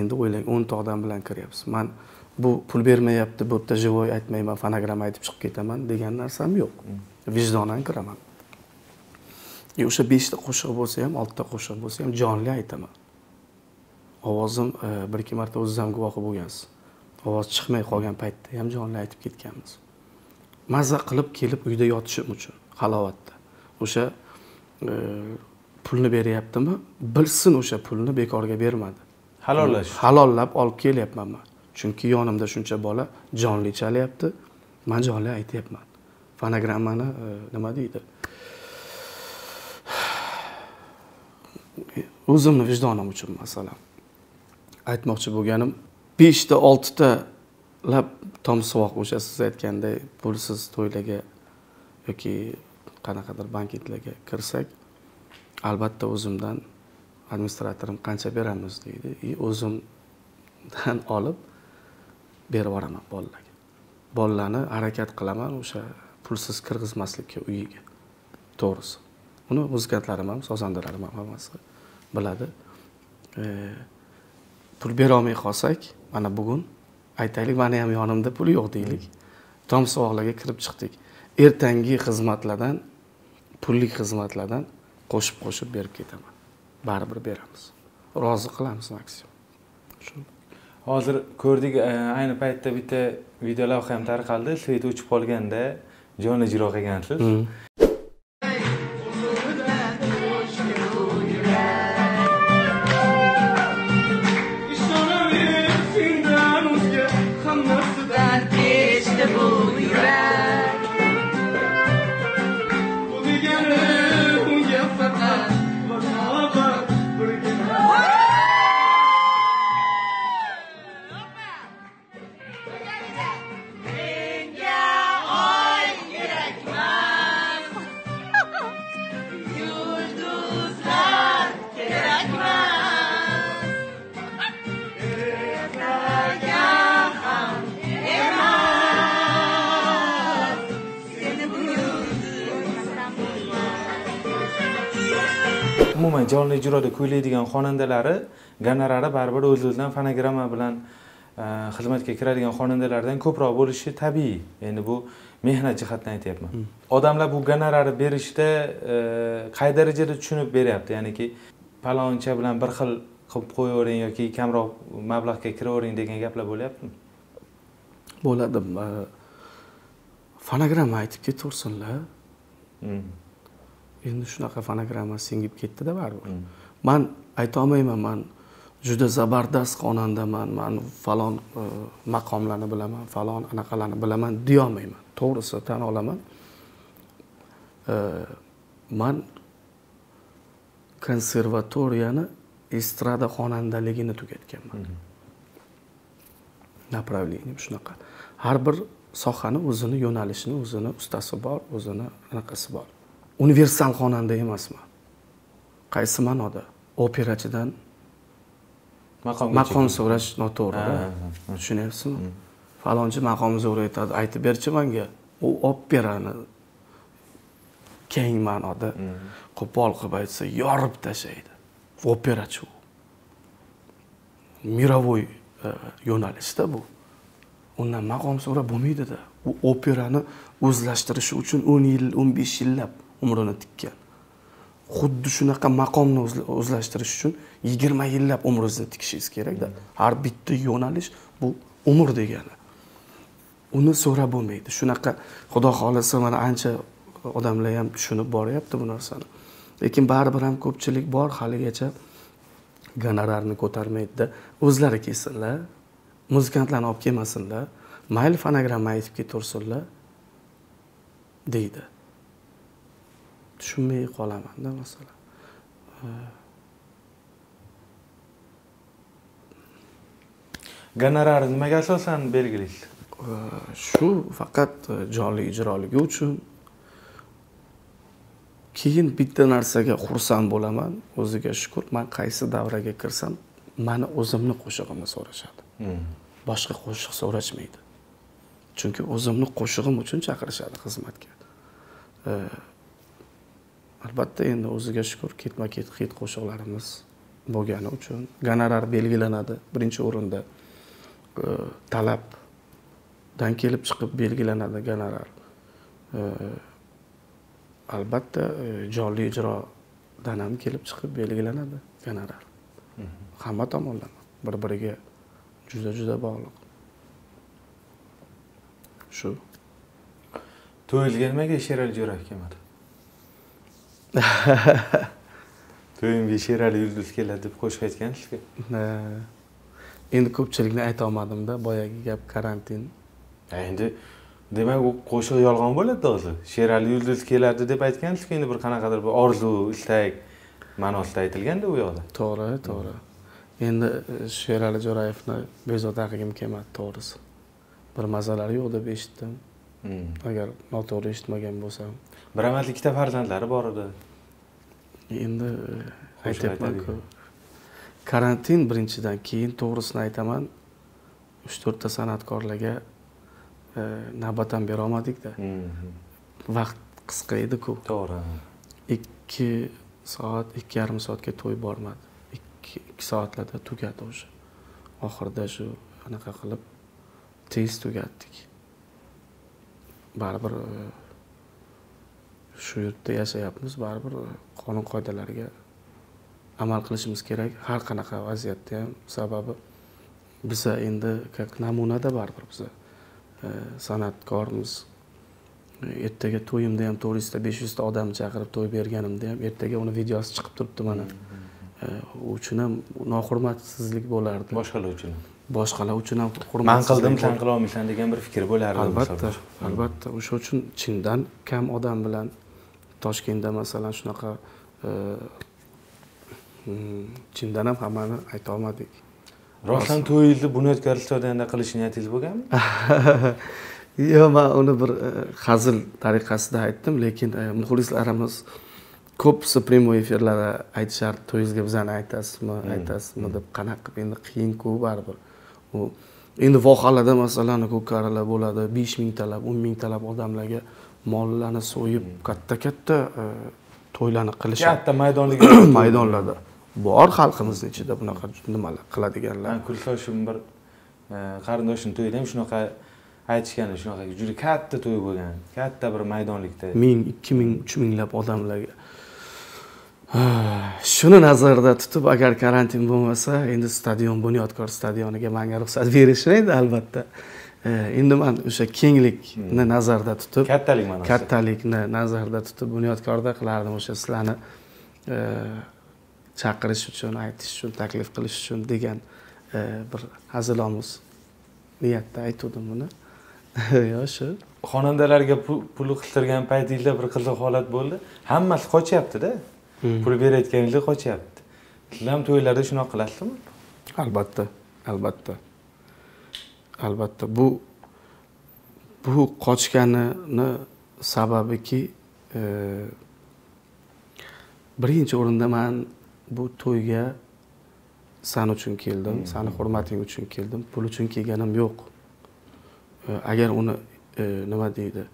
Endi o'ylang o'nta odam bilan kiryapsiz. Man bu pul bermayapti bu yerda живой aytmayman fonogramma aytib chiqib ketaman degan narsam yo'q. Vijdonan kiraman. И o'sha beshta qo'shiq bo'lsa ham oltita qo'shiq bo'lsa ham jonli aytaman. Ovozim e, bir ikki marta o'ziz ham guvohi bo'lgansiz. Ovoz chiqmay qolgan paytda ham jonli aytib ketganmiz. Mazza qilib kelib uyda yotishim uchun halovatda. O'sha e, pulni beryaptimi? Bilsin o'sha pulni bekorga bermadi.
Halollash.
Halollab olib kelyapman man chunki yonimda shuncha bola jonli chalyapti man jonli aytyapman. Fonogrammani e, nima deydi? O'zimni vijdonim uchun masalan. Aytmoqchi bo'lganim beshta tom tomsuvoq o'sha siz aytganday pulsiz to'ylarga yoki qanaqadir banketlarga kirsak albatta o'zimdan administratorim qancha beramiz deydi. И o'zimdan olib berib yuboraman bolalarga. Bolalarni harakat qilaman o'sha pulsiz kirgizmaslikka uyiga. To'g'risi. Uni muzikantlarim ham sozandalarim ham hammasi biladi. E, pul berolmay qolsak mana bugun aytaylik mani ham yonimda pul yo'q deylik. Tom suvoqlarga kirib chiqdik. Ertangi xizmatlardan pullik xizmatlardan qo'shib qo'shib berib ketaman. Baribir beramiz. Rozi qilamiz maksimum. Shu
hozir ko'rdik e, ayni paytda bitta videolavha ham tarqaldi. Svet o'chib qolganda jonli ijro qilgansiz
hmm.
Umuman jonli ijroda kuylaydigan xonandalari gonorari baribir o'z o'zidan fonogramma bilan e, xizmatga kiradigan xonandalardan ko'proq bo'lishi tabiiy. Endi bu mehnat jihatdan aytyapman. Odamlar bu gonorarni berishda e, qay darajada tushunib beryapti? Ya'niki paloncha bilan bir xil qilib qo'yavering yoki kamroq mablag'ga kiravering degan gaplar bo'lyaptimi?
Bo'ladi e, fonogramma aytib ketaversinlar.
Mm.
Endi shunaqa fonogramma singib ketdida baribir. Man aytolmayman man juda zabardast xonandaman man falon e, maqomlarni bilaman falon anaqalarni bilaman deyolmayman to'g'risi tan olaman. E, man konservatoriyani estrada xonandaligini tugatganman. Направлением shunaqa. Har bir sohani o'zini yo'nalishini o'zini ustasi bor o'zini anaqasi bor universal xonanda emasman qaysi ma'noda? Operachidan
maqom
so'rash noto'g'ri tushunyapsizmi? Falonchi maqom so'rayotadi aytib berchi manga? U operani keng ma'noda qo'pol qilib aytsa yorib tashlaydi. Operachi u. Мировой e, yo'nalishda bu. Undan maqom so'rab bo'lmaydida. U operani o'zlashtirishi uchun o'n yil o'n besh yillab umrini tikkan. Xuddi shunaqa maqomni o'zla- o'zlashtirish uchun yigirma yillab umringizni tikishingiz kerakda. Har bitta yo'nalish bu umr degani. Uni so'rab bo'lmaydi. Shunaqa xudo xohlasa mana ancha odamlar ham tushunib boryapti bu narsani. Lekin baribir ham ko'pchilik bor haligacha gonorarni ko'tarmaydida. O'zlari kelsinlar muzikantlarni olib kelmasinlar mayli fonogramma aytib ketaversinlar deydi tushunmay qolamanda masalan.
Gonorarni nimaga asosan belgilaysiz
shu faqat e, jonli ijroligi uchun. Keyin bitta narsaga xursand bo'laman o'ziga shukur. Man qaysi davraga kirsam mani o'zimni qo'shig'imni so'rashadi. Boshqa qo'shiq so'rashmaydi. Chunki o'zimni qo'shig'im uchun chaqirishadi xizmatga albatta endi o'ziga shukur ketma ket hit qo'shiqlarimiz bo'lgani uchun gonorar belgilanadi. Birinchi o'rinda E, talabdan kelib chiqib belgilanadi gonorar. E, albatta e, jonli ijrodan ham kelib chiqib belgilanadi gonorar. Hamma tomonlama bir biriga juda juda bog'liq. Shu.
To'yingizga nimaga sherali jo'rayev kelmadi to'yimga sherali yulduz keladi deb qo'shiq aytgansizku
endi ko'pchilikni aytolmadimda boyagi gap karantin.
Endi demak u qo'shiq yolg'on bo'ladi hozir sherali yulduz keladi deb aytgansizku endi bir qanaqadir bir orzu istak ma'nosida aytilganda u yoqda.
To'g'ri to'g'ri. Endi e, sherali jo'rayevni bezovta qilgim kelmadi? To'g'risi. Bir mazalari yo'q deb eshitdim.
Hmm.
agar noto'g'ri eshitmagan bo'lsam
miramat ikkita farzandlari bor edi.
Endi e, aytyapmanku karantin birinchidan keyin to'g'risini aytaman. Uch to'rtta san'atkorlarga e, navbat ham berolmadikda
Hmm.
vaqt qisqa ediku.
To'g'ri.
Ikki soat ikki yarim soatga to'y bormadi. Ikki ikki soatlarda tugadi o'sha. Oxirida shu anaqa qilib tez tugatdik. Baribir e, shu yurtda yashayapmiz. Baribir e, qonun qoidalariga amal qilishimiz kerak. Har qanaqa vaziyatda ham sababi biza endi как namunada baribir biza e, san'atkormiz ertaga to'yimda ham to'rt yuzta besh yuzta odamni chaqirib to'y berganimda ham ertaga uni videosi chiqib turibdi mana. E, u uchun ham nohurmatsizlik bo'lardi.
Boshqalar uchun
boshqalar uchun ham
man qildim
hurmatsizlik
sen qilolmaysan degan bir fikr bo'lardi
albatta albatta. O'sha uchun chindan kam odam bilan toshkentda masalan shunaqa e, mm, chindan ham hammani aytolmadik
rostdan to'yingizni bunyodkor stadionda qilish niyatingiz bo'lganmi?
Yo'q man uni bir e, hazil tariqasida aytdim lekin e, muxlislarimiz ko'pisi прямой efirlarda aytishardi to'yingizga bizani aytasizmi aytasizmi deb qanaqa qilib endi qiyinku baribir. U endi vohalarda masalan ko'karilar bo'ladi besh mingtalab o'n mingtalab odamlarga mollarni so'yib katta katta e, to'ylarni qilishadi
katta maydonlik
maydonlarda bor xalqimizni ichida bunaqa nimalar qiladiganlar.
Man kulsoshim bir e, qarindoshim to'yida ham shunaqa aytishgan shunaqa juda katta to'y bo'lgan katta bir maydonlikda.
Ming ikki ming uch minglab odamlarga. Shuni nazarda tutib agar karantin bo'lmasa endi stadion bunyodkor stadioniga manga ruxsat berishmaydi albatta endi man o'sha kenglikni nazarda tutib
kattalik ma'nosida
kattalikni nazarda tutib bunyodkorda qilardim o'sha sizlarni eh, chaqirish uchun aytish uchun taklif qilish uchun degan e, bir hazilomuz niyatda aytuvdim buni. Yo shu.
Xonandalarga pul- qiltirgan paytingizda bir qiziq holat bo'ldi. Hammasi qochyaptida. Pul berayotganingizda qochyapti. Sizlar ham to'ylarda shunaqa qilasizmi?
Albatta albatta albatta bu bu qochganini sababiki e, birinchi o'rinda man bu to'yga san uchun keldim sani hurmating uchun keldim pul uchun kelganim yo'q. E, agar uni e, nima deydi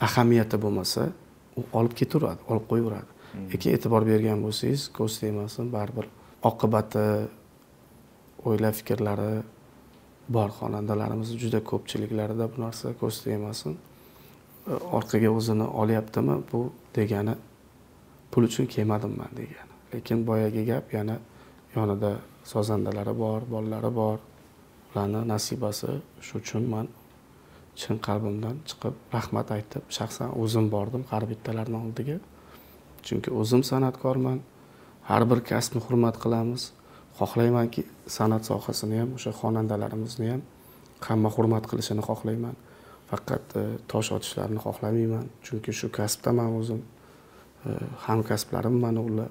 ahamiyati bo'lmasa u olib ketaveradi olib qo'yaveradi. Lekin e'tibor bergan bo'lsangiz ko'z tegmasin baribir oqibati o'ylab fikrlari bor xonandalarimiz juda ko'pchiliklarida bu narsa ko'z tegmasin orqaga o'zini olyaptimi bu degani pul uchun kelmadim man degani. Lekin boyagi gap yana yonida sozandalari bor bolalari bor. Ularni nasibasi shu uchun man chin qalbimdan chiqib rahmat aytib shaxsan o'zim bordim har bittalarini oldiga. Chunki o'zim san'atkorman har bir kasbni hurmat qilamiz. Xohlaymanki san'at sohasini ham o'sha xonandalarimizni ham hamma hurmat qilishini xohlayman. Faqat e, tosh otishlarini xohlamayman chunki shu kasbdaman o'zim e, hamkasblarim mana ular.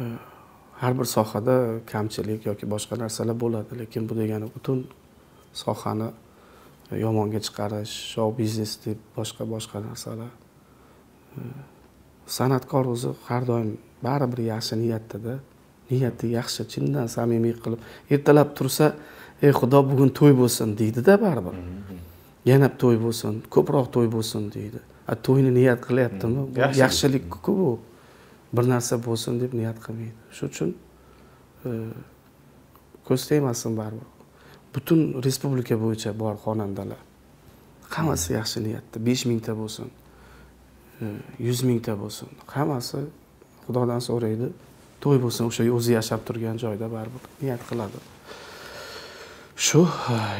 E, har bir sohada kamchilik yoki boshqa narsalar bo'ladi lekin bu degani butun sohani yomonga chiqarish shou biznes deb boshqa boshqa narsalar san'atkor o'zi har doim baribir yaxshi niyatdada niyati yaxshi chindan samimiy qilib ertalab tursa ey xudo bugun to'y bo'lsin deydida baribir. Yana to'y bo'lsin ko'proq to'y bo'lsin deydi. A to'yni niyat qilyaptimi? Bu
yaxshilik.
yaxshilikku bu. Bir narsa bo'lsin deb niyat qilmaydi. Shu uchun e, ko'z tegmasin baribir. Butun respublika bo'yicha bor xonandalar. Hammasi yaxshi niyatda. Besh mingta bo'lsin e, yuz mingta bo'lsin. Hammasi xudodan so'raydi. To'y bo'lsin o'sha o'zi yashab turgan joyda baribir niyat qiladi. Shu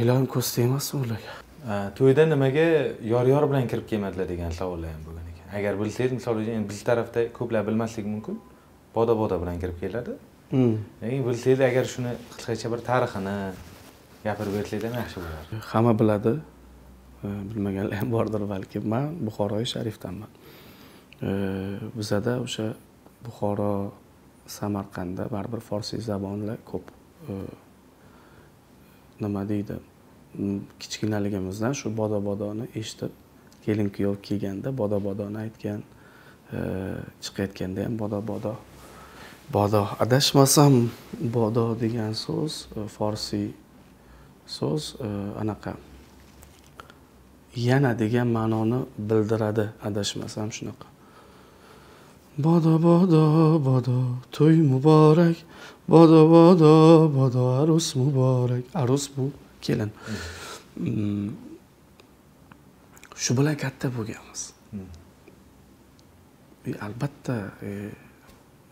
ilohim ko'z tegmasin ularga
to'yda nimaga yor yor bilan kirib kelmadilar degan savollar ham bo'lgan ekan. Agar bilsangiz misol uchun endi biz tarafda ko'plar bilmasligi mumkin. Boda boda bilan kirib keladi.
Hmm.
lekin bilsangiz agar shuni qisqacha bir tarixini gapirib bersangiz ham yaxshi bo'lardi
hamma biladi. Bilmaganlar ham bordir balki. Man buxoroyi sharifdanman. Bizada o'sha buxoro samarqandda baribir forsiy zabonlar ko'p e, nima deydi kichkinaligimizdan shu bodo bodoni eshitib kelin kuyov kelganda bodo bodoni aytgan e, chiqayotganda ham bodo bodo bodo adashmasam bodo degan so'z e, forsiy so'z anaqa. Yana degan ma'noni bildiradi adashmasam shunaqa. Bodo bodo bodo to'y muborak bodo bodo bodo arus muborak arus bu kelin. Mm. shu bilan katta bo'lganmiz. E, albatta e,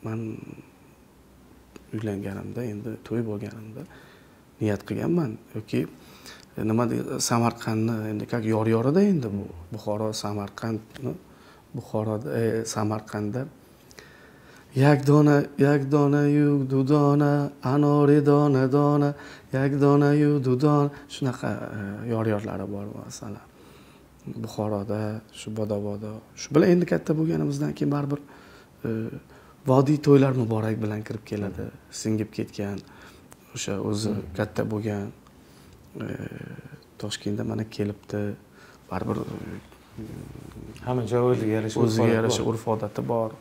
man uylanganimda endi to'y bo'lganimda niyat qilganman. Yoki e, nima deydi samarqandni endi как yor yorida endi bu buxoro samarqandni buxoroda e, samarqandda. Yak dona yak dona dudona anori dona dona yak dona yu dudon shunaqa e, yor yorlari bor masalan. Buxoroda shu bodobodo shu bilan endi katta bo'lganimizdan keyin baribir e, vodiy to'ylar muborak bilan kirib keladi. Singib ketgan o'sha o'zi katta bo'lgan e, toshkentda mana kelibdi. Baribir
hamma joy o'ziga yarasha
o'ziga yarasha urf odati bor.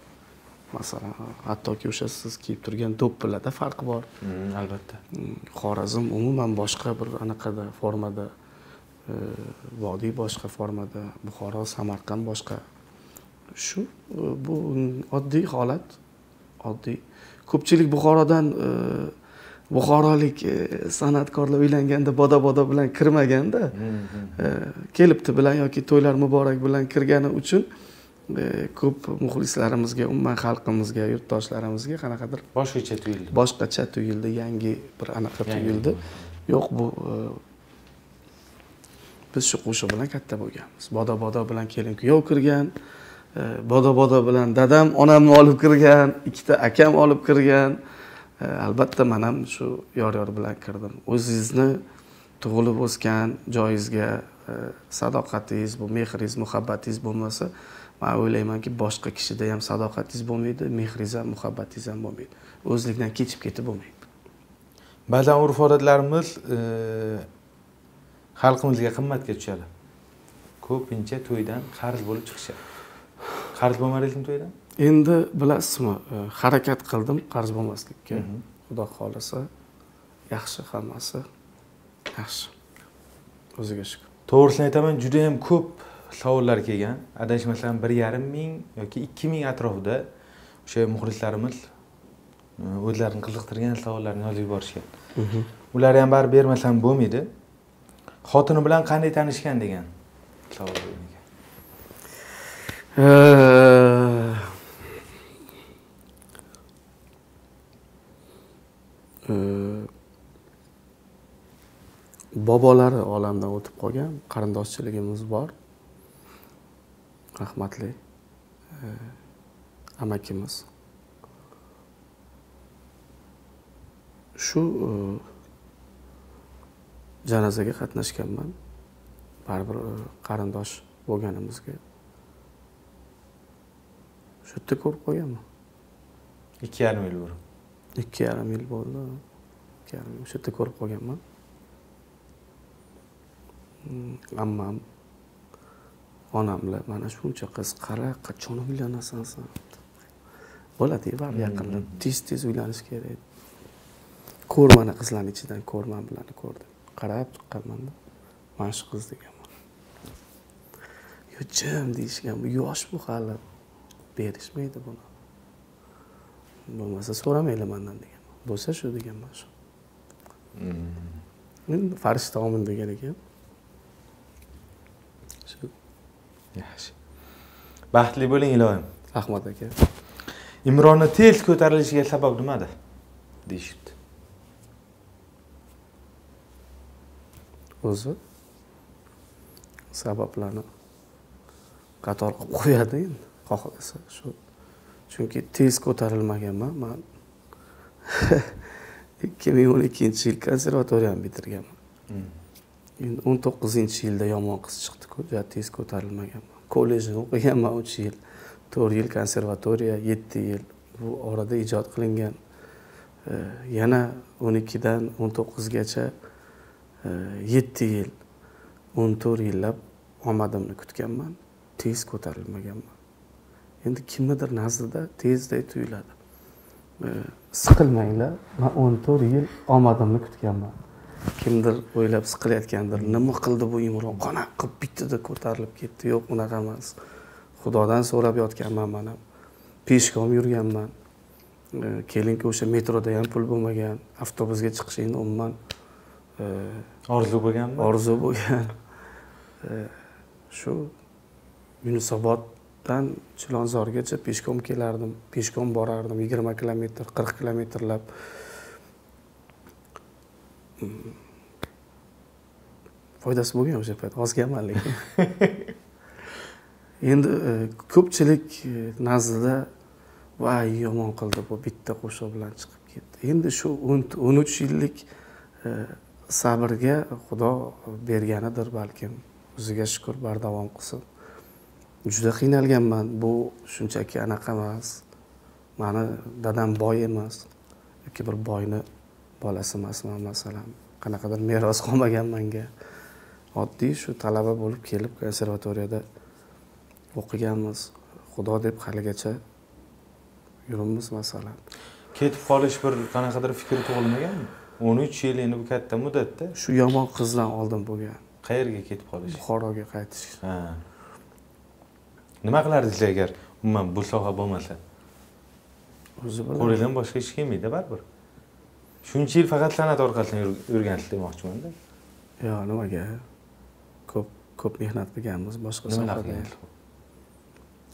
Masalan hattoki o'sha siz kiyib turgan do'ppilarda farq bor.
Mm, albatta.
Mm, xorazm umuman boshqa bir anaqada formada e, vodiy boshqa formada buxoro samarqand boshqa. Shu e, bu oddiy holat oddiy. Ko'pchilik buxorodan e, buxorolik e, san'atkorlar uylanganda bodo bodo bilan kirmaganda
Mm, mm.
e, kelibdi bilan yoki to'ylar muborak bilan kirgani uchun e, ko'p muxlislarimizga umuman xalqimizga yurtdoshlarimizga qanaqadir
boshqacha tuyuldi.
boshqacha tuyuldi yangi bir anaqa tuyuldi. Yo'q bu biz shu qo'shiq bilan katta bo'lganmiz. Bodo bodo bilan kelin kuyov kirgan bodo bodo bilan dadam onamni olib kirgan ikkita akam olib kirgan E, albatta man ham shu yor yor bilan kirdim. O'zingizni tug'ilib o'sgan joyingizga e, sadoqatingiz bu mehringiz muhabbatingiz bo'lmasa man o'ylaymanki boshqa kishida ham sadoqatingiz bo'lmaydi mehringiz ham muhabbatingiz ham bo'lmaydi. O'zlikdan kechib ketib bo'lmaydi.
Ba'zan urf odatlarimiz e, xalqimizga qimmatga tushadi. Ko'pincha to'ydan qarz bo'lib chiqishadi. Qarz bo'lmadingizmi to'ydan?
Endi bilasizmi e, harakat qildim qarz bo'lmaslikka. Xudo xohlasa yaxshi hammasi yaxshi. O'ziga shukur
to'g'risini aytaman juda yam ko'p savollar kelgan. Adashmasam bir yarim ming yoki ikki ming atrofida o'sha muxlislarimiz e, o'zlarini qiziqtirgan savollarni yozib yuborishgan. Ular ham baribir bermasam bo'lmaydi. Xotini bilan qanday tanishgan degan savol bo'lgan ekan
Ee, e, bobolari olamdan o'tib qolgan qarindoshchiligimiz bor. Rahmatli e, amakimiz. Shu e, janozaga qatnashganman. Baribir e, qarindosh bo'lganimizga. Shu yerda ko'rib qolganman
ikki yarim yil burun.
Ikki yarim yil bo'ldi. Ikki yarim yil. O'sha yerda ko'rib qolganman Mm, ammam onamlar mana shuncha qiz qara qachon uylanasan san? Bo'ladiyu baribir yaqinda tez tez uylanish kerak. Ko'rmani qizlarni ichidan ko'rman bularni ko'rdim. Qarab chiqqanmanda mana shu qiz deganman yo jim deyishgan bu yosh bu hali berishmaydi buni. Bo'lmasa so'ramaylar mandan deganman bo'lsa shu deganman shu. Endi farishtaomin degan ekan shu
yaxshi. Baxtli bo'ling iloyim
rahmat aka.
Imronni tez ko'tarilishiga sabab nimada? Deyishibdi.
O'zi sabablarni qator qilib qo'yadi endi. Xohlasa shu chunki tez ko'tarilmaganman man ikki ming o'n ikkinchi yil konservatoriyani bitirganman endi o'n to'qqizinchi yilda yomon qiz chiqdiku. Juda tez ko'tarilmaganman kollejni o'qiganman uch yil. To'rt yil konservatoriya yetti yil. Bu orada ijod qilingan. Yana o'n ikkidan o'n to'qqizgacha e, yetti yil. O'n to'rt yillab omadimni kutganman. Tez ko'tarilmaganman. Endi kimnidir nazdida tezday tuyuladi. Siqilmanglar. Man o'n to'rt yil omadimni kutganman. Kimdir o'ylab siqilayotgandir nima qildi bu imron qanaqa qilib bittada ko'tarilib ketdi. Yo'q unaqa emas. Xudodan so'rab yotganman man ham peshkom yurganman kelinki o'sha metroda ham pul bo'lmagan. Avtobusga chiqishingni umuman e,
orzu bo'lganmi?
orzu bo'lgan. E, shu yunusoboddan chilonzorgacha peshkom kelardim. Peshkom borardim. Yigirma kilometr qirq kilometrlab. Foydasi bo'lgan o'sha payt ozganman lekin. Endi e, ko'pchilik e, nazdida voy yomon qildi bu bitta qo'shiq bilan chiqib ketdi. Endi shu o'n o'n uch yillik e, sabrga xudo berganidir balkim o'ziga shukur bardavom qilsin. Juda qiynalganman bu shunchaki anaqa emas mani dadam boy emas yoki bir boyni bolasi emasman masalan qanaqadir meros qolmagan manga. Oddiy shu talaba bo'lib kelib konservatoriyada o'qiganmiz. Xudo deb haligacha yuribmiz masalan.
Ketib qolish bir qanaqadir fikr tug'ilmaganmi? O'n uch yil endi bu katta muddatda.
Shu yomon qizdan oldin bo'lgan.
Qayerga ketib qolish?
Buxoroga qaytish
ha. Nima qilardingiz agar umuman bu soha bo'lmasa?
O'zi bilan
qo'lingizdan boshqa ish kelmaydi baribir shuncha yil faqat san'at yur- yurgansiz demoqchimanda
yo nimaga? Ko'p ko'p mehnat qilganmiz boshqa sohada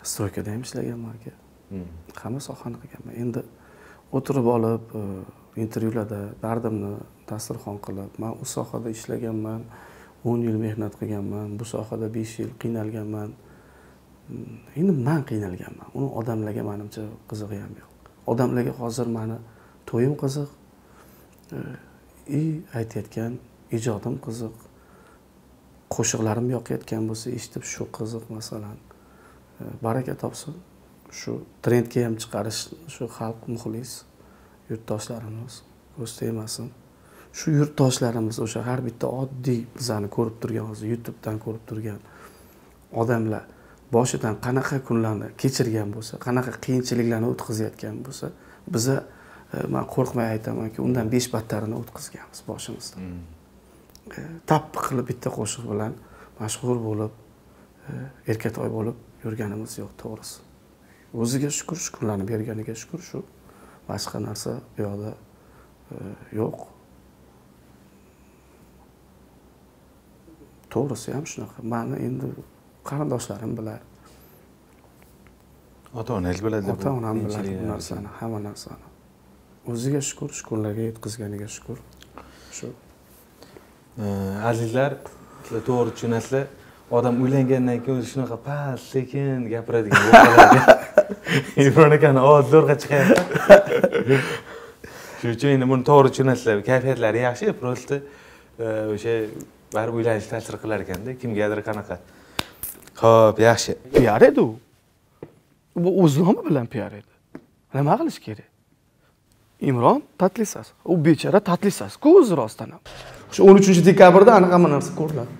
stroykada ham ishlaganman aka
Hmm.
hamma sohani qilganman. Endi o'tirib olib e, intervyularda dardimni dasturxon qilib man u sohada ishlaganman o'n yil mehnat qilganman bu sohada besh yil qiynalganman. Endi man qiynalganman. Uni odamlarga manimcha qizig'i ham yo'q. Odamlarga hozir mani to'yim qiziq Э, и aytayotgan ijodim qiziq. Qo'shiqlarim yoqayotgan bo'lsa eshitib shu qiziq masalan. Э, baraka topsin shu trendga ham chiqarish shu xalq muxlis yurtdoshlarimiz ko'z tegmasin shu yurtdoshlarimiz o'sha har bitta oddiy bizani ko'rib turgan hozir youtubedan ko'rib turgan odamlar boshidan qanaqa kunlarni kechirgan bo'lsa qanaqa qiyinchiliklarni o'tkazayotgan bo'lsa biza man qo'rqmay aytamanki undan besh battarini o'tkazganmiz boshimizdan tappi qilib bitta qo'shiq bilan mashhur bo'lib erkatoy bo'lib yurganimiz yo'q to'g'risi o'ziga shukur shukurlarni berganiga shukur shu boshqa narsa bu yoqda yo'q to'g'risi ham shunaqa mani endi qarindoshlarim bilar
ota onangiz biladi
ota onam biladi bu narsani hamma narsani o'ziga shukur shukurlarga yetkazganiga shukur shu.
Azizlar sizlar to'g'ri tushunasizlar. Odam uylangandan keyin o'zi shunaqa past sekin gapiradigan imron akani ovozi zo'rg'a chiqyapti shuning uchun endi buni to'g'ri tushunasizlar. Kayfiyatlari yaxshi просто o'sha baribir uylanish ta'sir qilar ekanda. Kimgadir qanaqa. Ho'p yaxshi.
Piar edi u. Bu o'z nomi bilan piar edi. Nima qilish kerak imron tatlisas. U bechora tatlisas-ku o'zi rostdan ham o'sha o'n uchinchi dekabrda anaqa narsa ko'riladi.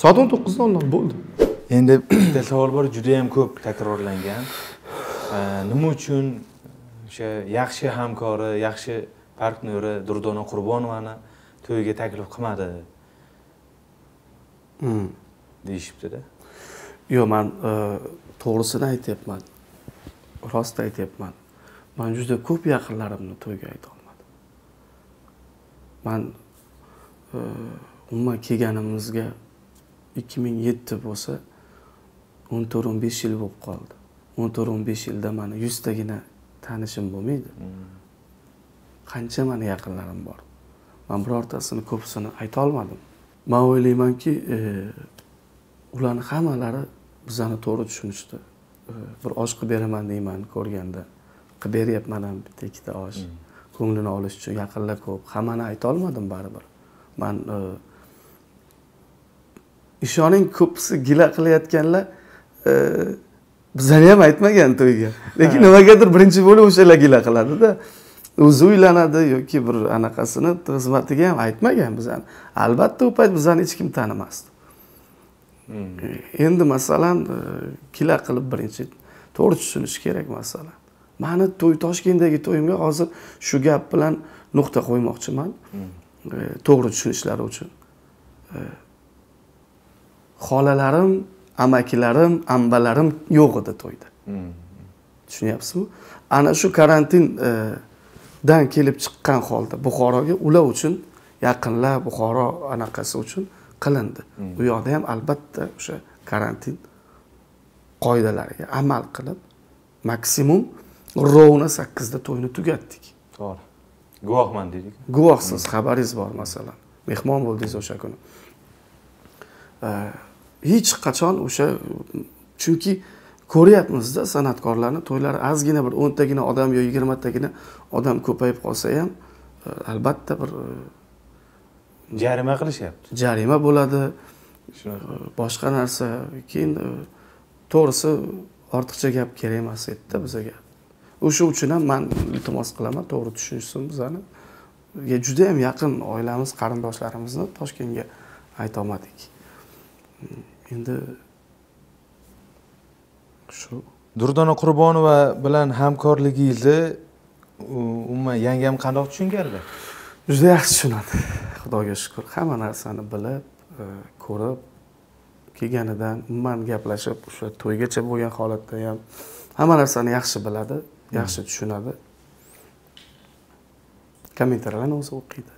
Soat o'n to'qqiz nol nol bo'ldi.
Endi bitta savol bor juda yam ko'p takrorlangan. Nima uchun? O'sha yaxshi hamkori yaxshi partnyori durdona qurbonovani to'yiga taklif qilmadi.
Hmm.
deyishibdida
yo'q man to'g'risini aytyapman. Rost aytyapman man juda ko'p yaqinlarimni to'yga aytolmadim man e, umuman kelganimizga ikki ming yetti bo'lsa o'n to'rt o'n besh yil bo'lib qoldi. o'n to'rt o'n besh yilda mani yuztagina tanishim bo'lmaydi. Qancha mani yaqinlarim bor? Man birortasini ko'pisini aytolmadim man o'ylaymanki e, ularni hammalari bizani to'g'ri tushunishdi. E, bir osh qilib beraman deyman ko'rganda qilib beryapman ham bitta ikkita osh. Ko'nglini olish uchun yaqinlar ko'p. Hammani aytolmadim baribir. Man e, ishoning ko'pisi gila qilayotganlar e, bizani ham aytmagan to'yga. Lekin nimagadir birinchi bo'lib o'shalar gila qiladida o'zi uylanadi yoki bir anaqasini xizmatiga ham aytmagan bizani. Albatta u payt bizani hech kim tanimasdi. Endi masalan e, gila qilib birinchi to'g'ri tushunish kerak masalan mani to'y toshkentdagi to'yimga hozir shu gap bilan nuqta qo'ymoqchiman. E, to'g'ri tushunishlari uchun. E, xolalarim amakilarim ambalarim yo'q edi to'yda. Tushunyapsizmi? Ana shu karantin e, kelib chiqqan holda buxoroga ular uchun yaqinlar buxoro anaqasi uchun qilindi. U yoqda ham albatta o'sha karantin qoidalariga amal qilib maksimum rovna sakkizda to'yni tugatdik.
To'g'ri. Guvohman dedik.
Guvohsiz xabaringiz bor masalan. Mehmon bo'ldingiz o'sha kuni. E, hech qachon o'sha chunki ko'ryapmizda san'atkorlarni to'ylari ozgina bir o'ntagina odam yo yigirmatagina odam ko'payib qolsa ham e, albatta bir e,
jarima qilishyapti.
jarima bo'ladi.
Shunaqa.
Boshqa narsa keyin e, to'g'risi ortiqcha gap kerak emas edida bizaga o'sha uchun ham man iltimos qilaman. To'g'ri tushunishsin bizani Ya juda yam yaqin oilamiz qarindoshlarimizni toshkentga aytolmadik. Endi shu
durdona qurbonova bilan hamkorligingizni umuman yangam qandoq tushunganlar?
Juda yaxshi tushunadi. Xudoga shukur. Hamma narsani bilib e, ko'rib kelganidan umuman gaplashib o'sha to'ygacha bo'lgan holatda ham hamma narsani yaxshi biladi yaxshi tushunadi. Kommentariylarni o'zi o'qiydi.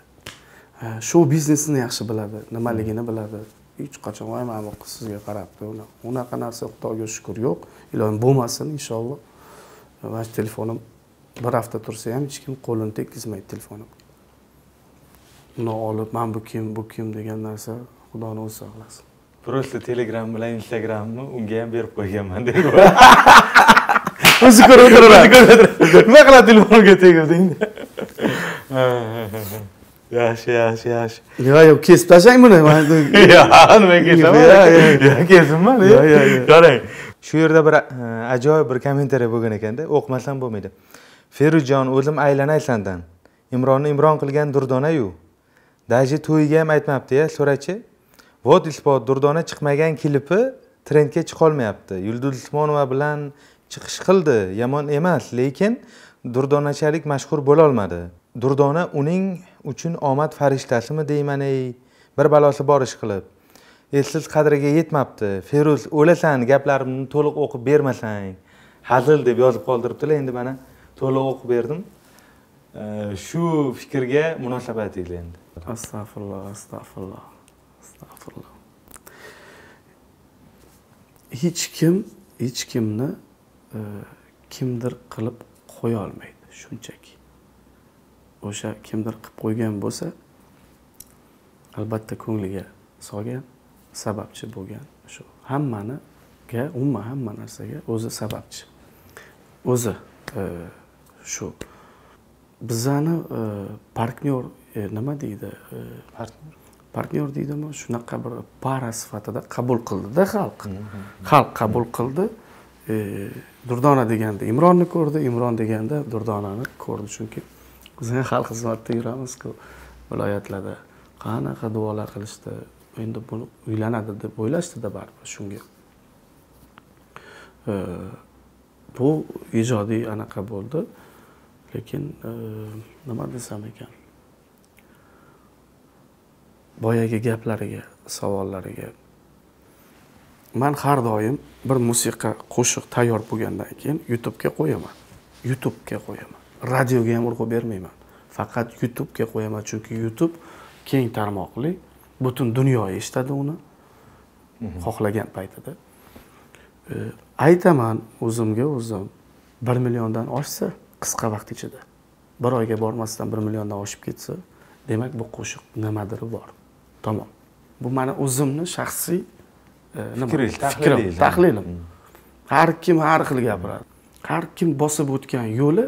Shou biznesini yaxshi biladi nimaligini biladi. Hech qachon voy mana bu qiz sizga qarabdi una- unaqa narsa xudoga shukur yo'q. Iloyim bo'lmasin inshaalloh. Mana shu telefonim bir hafta tursa ham hech kim qo'lini tekkizmaydi telefonimga uni olib man bu kim bu kim? degan narsa xudoni o'zi saqlasin
просто telegram bilan instagramni unga ham berib qo'yganman deb
o'zi ko'rib o'tiraveradi
nima qiladi telefonga tegib deydi yaxshi yaxshi yaxshi.
Yo yo kesib tashlang buni?
Yo'q nima kesaman? Yo'q kesinman qarang. Shu yerda bir e, ajoyib bir kommentariy bo'lgan ekanda o'qimasam bo'lmaydi. Feruzjon o'zim aylanay sandan imronni imron qilgan durdona-yu даже to'yiga ham aytmabdi-ya so'rachi. Vot isbot durdona chiqmagan klipi trendga chiqolmayapti. Yulduz usmonova bilan chiqish qildi. Yomon emas lekin durdonachalik mashhur bo'lolmadi. Durdona uning uchun omad farishtasimi deyman ey bir balosi bor ish qilib. Esiz qadriga yetmabdi. Feruz o'lasan gaplarimni to'liq o'qib bermasang. Hazil deb yozib qoldiribdilar endi mana to'liq o'qib berdim. Shu fikrga munosabatingiz endi.
Astag'firulloh astag'firulloh astag'firulloh. Hech kim hech kimni kimdir qilib qo'ya olmaydi shunchaki. O'sha kimdir qilib qo'ygan bo'lsa albatta ko'ngliga solgan sababchi bo'lgan shu. Hammaniga umuman hamma narsaga o'zi sababchi. O'zi e, shu. Bizani e, partnyor e, nima deydi e, partnyor. deydimi? Shunaqa bir para sifatida qabul qildida xalq. Xalq qabul qildi e, durdona deganda imronni ko'rdi imron deganda durdonani ko'rdi. Chunki biz ham xalq xizmatida yuramizku viloyatlarda. Qanaqa duolar qilishdi endi buni uylanadi deb o'ylashdida baribir shunga. Bu ijodiy anaqa bo'ldi lekin e, nima desam ekan. Boyagi gaplariga savollariga man har doim bir musiqa qo'shiq tayyor bo'lgandan keyin youtubega qo'yaman. Youtubega qo'yaman. Radioga ham urg'u bermayman. Faqat youtubega qo'yaman chunki youtube keng tarmoqli butun dunyo eshitadi uni xohlagan paytida. Aytaman o'zimga o'zim bir milliondan oshsa qisqa vaqt ichida. Bir oyga bormasdan bir milliondan oshib ketsa demak bu qo'shiq nimadiri bor. Tamom. Bu mani o'zimni shaxsiy
Fikringiz,
fikrim tahlilim har kim har xil gapiradi. Har kim bosib o'tgan yo'li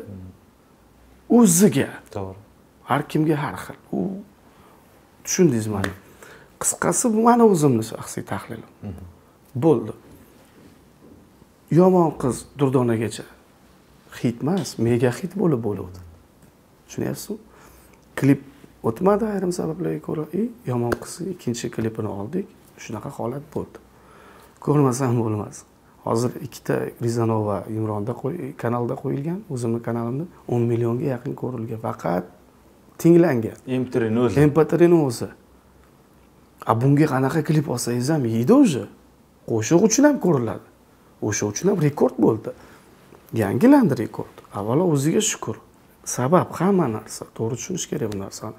o'ziga.
To'g'ri.
Har kimga har xil u tushundingizmi mani qisqasi bu mani o'zimni shaxsiy tahlilim bo'ldi. Yomon qiz durdonagacha hit emas mega hit bo'lib bo'luvdi. Tushunyapsizmi? Klip o'tmadi ayrim sabablarga ko'ra. И yomon qizni ikkinchi klipini oldik. Shunaqa holat bo'ldi ko'rmasam bo'lmas. Hozir ikkita rizanova imronda qo'y- kanalda qo'yilgan o'zimni kanalimda o'n millionga yaqin ko'rilgan. Faqat tinglangan.
M o'zi
mp3ni o'zi a bunga qanaqa klip olsangiz ham yeydi уже qo'shiq uchun ham ko'riladi. O'sha uchun ham rekord bo'ldi. Yangilandi rekord. Avvalo o'ziga shukur. Sabab hamma narsa. To'g'ri tushunish kerak bu narsani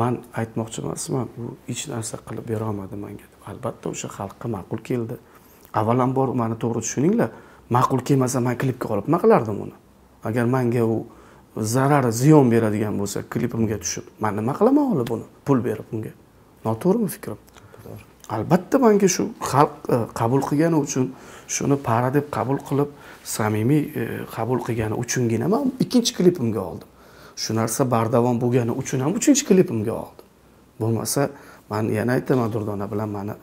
man aytmoqchi emasman u hech narsa qilib berolmadi manga deb. Albatta o'sha xalqqa ma'qul keldi. Avvalambor mani to'g'ri tushuninglar ma'qul kelmasa man klipga olib nima qilardim uni? Agar manga u zarari ziyon beradigan bo'lsa klipimga tushib man nima qilaman olib uni pul berib unga. Noto'g'rimi fikrim? Albatta manga shu xalq e, qabul qilgani uchun shuni para deb qabul qilib samimiy e, qabul qilgani uchungina man ikkinchi klipimga oldim shu narsa bardavom bo'lgani uchun ham uchinchi klipimga oldim. Bo'lmasa man yana aytaman durdona bilan mani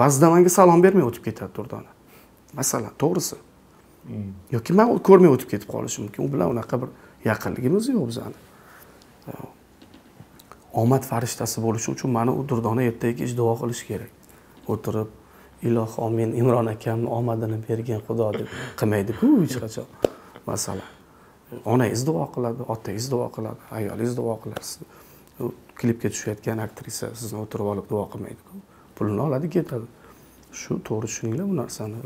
ba'zida manga salom bermay o'tib ketadi durdona. Masalan to'g'risi. Yoki man ko'rmay o'tib ketib qolishi mumkin. U bilan unaqa bir yaqinligimiz yo'q bizani. Omad farishtasi bo'lishi uchun mana u durdona ertaga kech duo qilish kerak. O'tirib iloho men imron akamni omadini bergin xudo deb qilmaydiku hech qachon. Masalan onangiz duo qiladi otangiz duo qiladi ayolingiz duo qiladi. Klipga tushayotgan aktrisa sizni o'tirib olib duo qilmaydiku. Pulini oladi ketadi. Shu to'g'ri tushuninglar bu narsani.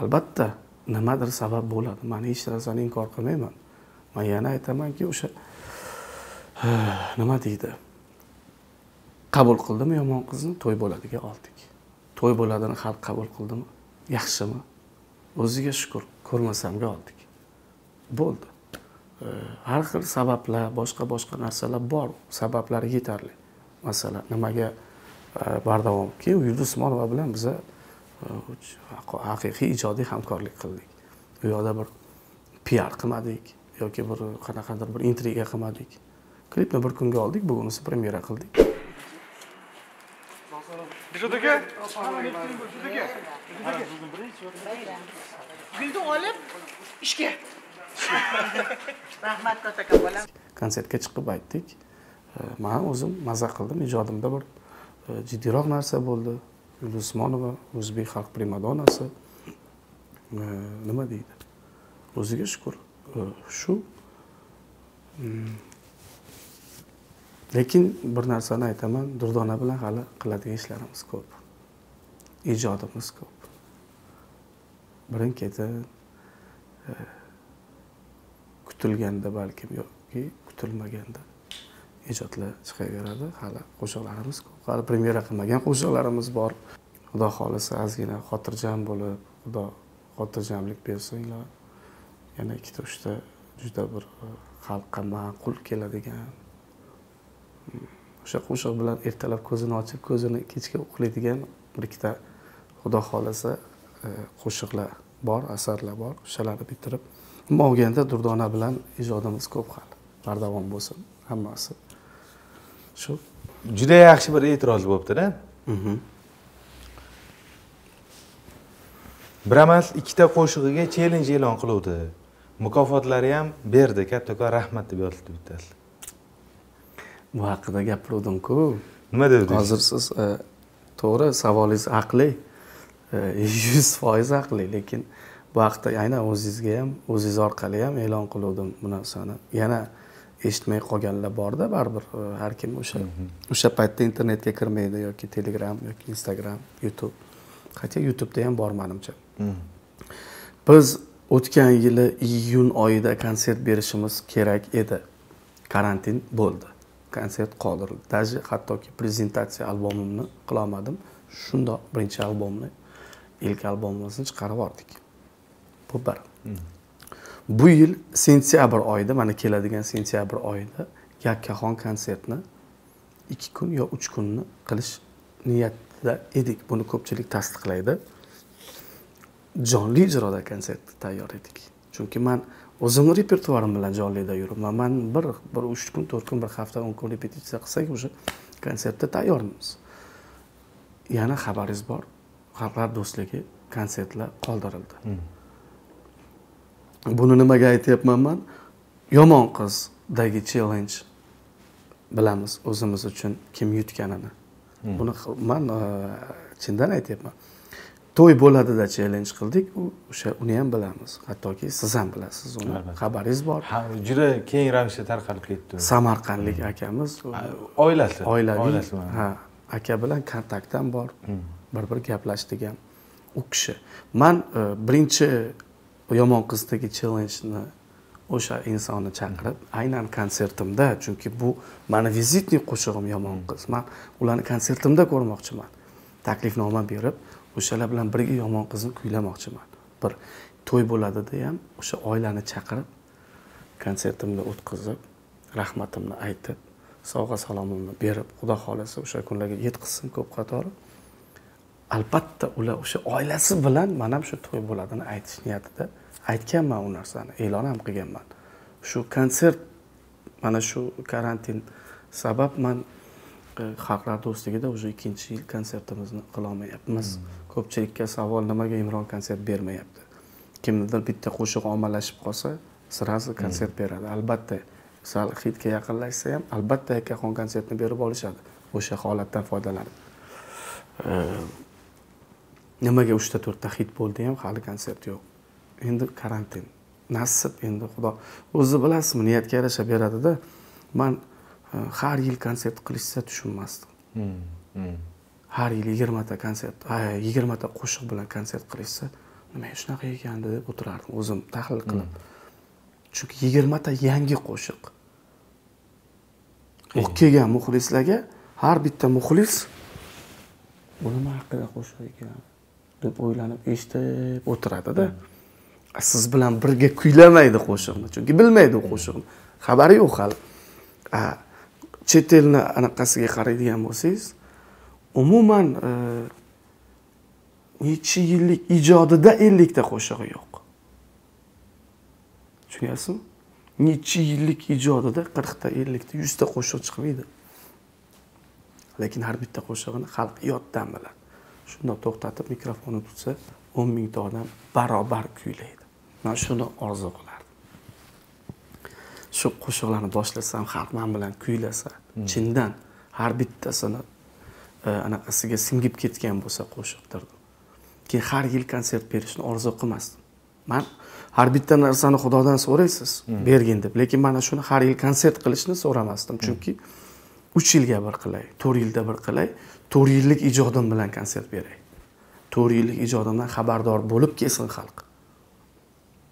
Albatta nimadir sabab bo'ladi. Man hech narsani inkor qilmayman. Man yana aytamanki o'sha nima deydi? Qabul qildimi yomon qizni to'y bo'ladiga oldik. To'y bo'ladini xalq qabul qildimi? Yaxshimi? O'ziga shukur ko'rmasamga oldik. Bo'ldi. Har xil sabablar boshqa boshqa narsalar bor. Sabablari yetarli. Masala nimaga e, bardavom keyin yulduz usmonova bilan biza e, haqiqiy ijodiy hamkorlik qildik. U yoqda bir piar qilmadik yoki bir qanaqadir bir intriga qilmadik. Klipni bir kunga oldik bugun esa premyera qildik.
Gulni olib ishga rahmat kattakon bolam.
Konsertga chiqib aytdik. Man ham o'zim maza qildim ijodimda bir e, jiddiyroq narsa bo'ldi. Yulduz usmonova o'zbek xalq primadonasi. Nima deydi? O'ziga shukur shu mm, lekin bir narsani aytaman durdona bilan hali qiladigan ishlarimiz ko'p. Ijodimiz ko'p. Birin ketin e, kutilganda balkim yoki kutilmaganda ijodlar chiqaveradi. Hali qo'shiqlarimiz ko'p. Hali premyera qilmagan qo'shiqlarimiz bor. Xudo xohlasa ozgina xotirjam bo'lib xudo xotirjamlik bersin yana ikkita uchta juda bir xalqqa ma'qul keladigan hmm, o'sha qo'shiq bilan ertalab ko'zini ochib ko'zini kechga uxlaydigan bir ikkita xudo xohlasa e, qo'shiqlar bor asarlar bor. O'shalarni bitirib umuman olganda durdona bilan ijodimiz ko'p hali bardavom bo'lsin hammasi. Shu.
Juda yaxshi bir e'tiroz bo'libdida bir emas ikkita qo'shig'iga chellenj e'lon qiluvdi. Mukofotlari ham berdi kattakon rahmat deb yozildi bittasi
bu haqida gapiruvdim-ku.
Nima dedi
hozir siz e, to'g'ri savolingiz haqli e, yuz foiz haqli lekin haqda aynan o'zingizga ham o'zingiz orqali ham e'lon qiluvdim bu narsani yana eshitmay qolganlar borda baribir e, har kim o'sha o'sha paytda internetga kirmaydi yoki telegram yoki instagram youtube. Хотя youtubeda ham bor manimcha biz o'tgan yili iyun oyida konsert berishimiz kerak edi. Karantin bo'ldi. Konsert qoldirildi. Даже hattoki prezentatsiya albomimni qilolmadim. Shundoq birinchi albomni ilk albomimizni chiqarib yubordik bu bu yil sentyabr oyida mana keladigan sentyabr oyida yakkaxon konsertni ikki kun yo uch kunni qilish niyatida edik. Buni ko'pchilik tasdiqlaydi. Jonli ijroda konsertni tayyor edik. Chunki man o'zimni repertuarim bilan jonlida yuribman man bir bir uch kun to'rt kun bir hafta o'n kun repetitsiya qilsak уже konsertda tayyormiz. Yana xabaringiz bor. Xalqlar do'stligi konsertlar qoldirildi. Hmm. Buni nimaga aytyapman man? Yomon qizdagi chellenj bilamiz o'zimiz uchun kim yutganini. Buni xil- man e, chindan aytyapman. To'y bo'ladida chellenj qildik u o'sha uni ham bilamiz. Hattoki siz ham bilasiz uni xabaringiz bor.
Ha juda keng ravishda tarqalib ketdi
samarqandlik akamiz
oilasi.
Oilaviy.
Oilasi
ha. Aka bilan kontaktam bor. Bir bir gaplashdik ham. U kishi. Man e, birinchi yomon qizdagi chellenjni o'sha insonni chaqirib aynan konsertimda chunki bu mani vizitniy qo'shig'im yomon qiz. Man ularni konsertimda ko'rmoqchiman. Taklifnoma berib o'shalar bilan birga yomon qizni kuylamoqchiman. Bir to'y bo'ladida ham o'sha oilani chaqirib konsertimni o'tkazib rahmatimni aytib sovg'a salomimni berib xudo xohlasa o'sha kunlarga yetkazsin ko'p qatori. Albatta ular o'sha oilasi bilan man ham shu to'y bo'ladini aytish niyatida. Aytganman u narsani e'lon ham qilganman. Shu konsert mana shu karantin sabab man e, xalqlar do'stligida уже ikkinchi yil konsertimizni qilolmayapmiz ko'pchilikka savol nimaga imron konsert bermayapti? Kimnidir bitta qo'shiq ommalashib qolsa сразу konsert beradi. Albatta sal hitga yaqinlashsa ham albatta yakkaxon konsertni berib olishadi. O'sha holatdan foydalanib nimaga uchta to'rtta hit bo'ldi ham hali konsert yo'q. Endi karantin. Nasib endi xudo o'zi bilasizmi niyatga yarasha beradida man e, har yil konsert qilishsa tushunmasdim.
Hmm, hmm.
har yil yigirmata konsert yigirmata qo'shiq bilan konsert qilishsa nima shunaqa ekan deb o'tirardim o'zim tahlil qilib. Chunki yigirmata yangi qo'shiq. U kelgan muxlislarga har bitta muxlis bu nima haqida qo'shiq ekan deb o'ylanib eshitib o'tiradida hmm. siz bilan birga kuylamaydi qo'shiqni chunki bilmaydi u qo'shiqni. Xabari yo'q hali. A, chet elni anaqasiga qaraydigan bo'lsangiz umuman e, necha yillik ijodida ellikta qo'shig'i yo'q. Tushunyapsizmi? Necha yillik ijodida qirqta ellikta yuzta qo'shiq chiqmaydi. Lekin har bitta qo'shig'ini xalq yoddan biladi. Shundoq to'xtatib mikrofonni tutsa o'n mingta odam barobar kuylaydi. Man shuni orzu qilardim. Shu qo'shiqlarni boshlasam xalq man bilan kuylasa chindan har bittasini e, anaqasiga singib ketgan bo'lsa qo'shiq derdim keyin har yil konsert berishni orzu qilmasdim. Man har bitta narsani xudodan so'raysiz bergin deb. Lekin mana shuni har yil konsert qilishni so'ramasdim. Chunki uch yilga bir qilay to'rt yilda bir qilay. To'rt yillik ijodim bilan konsert beray. To'rt yillik ijodimdan xabardor bo'lib kelsin xalq.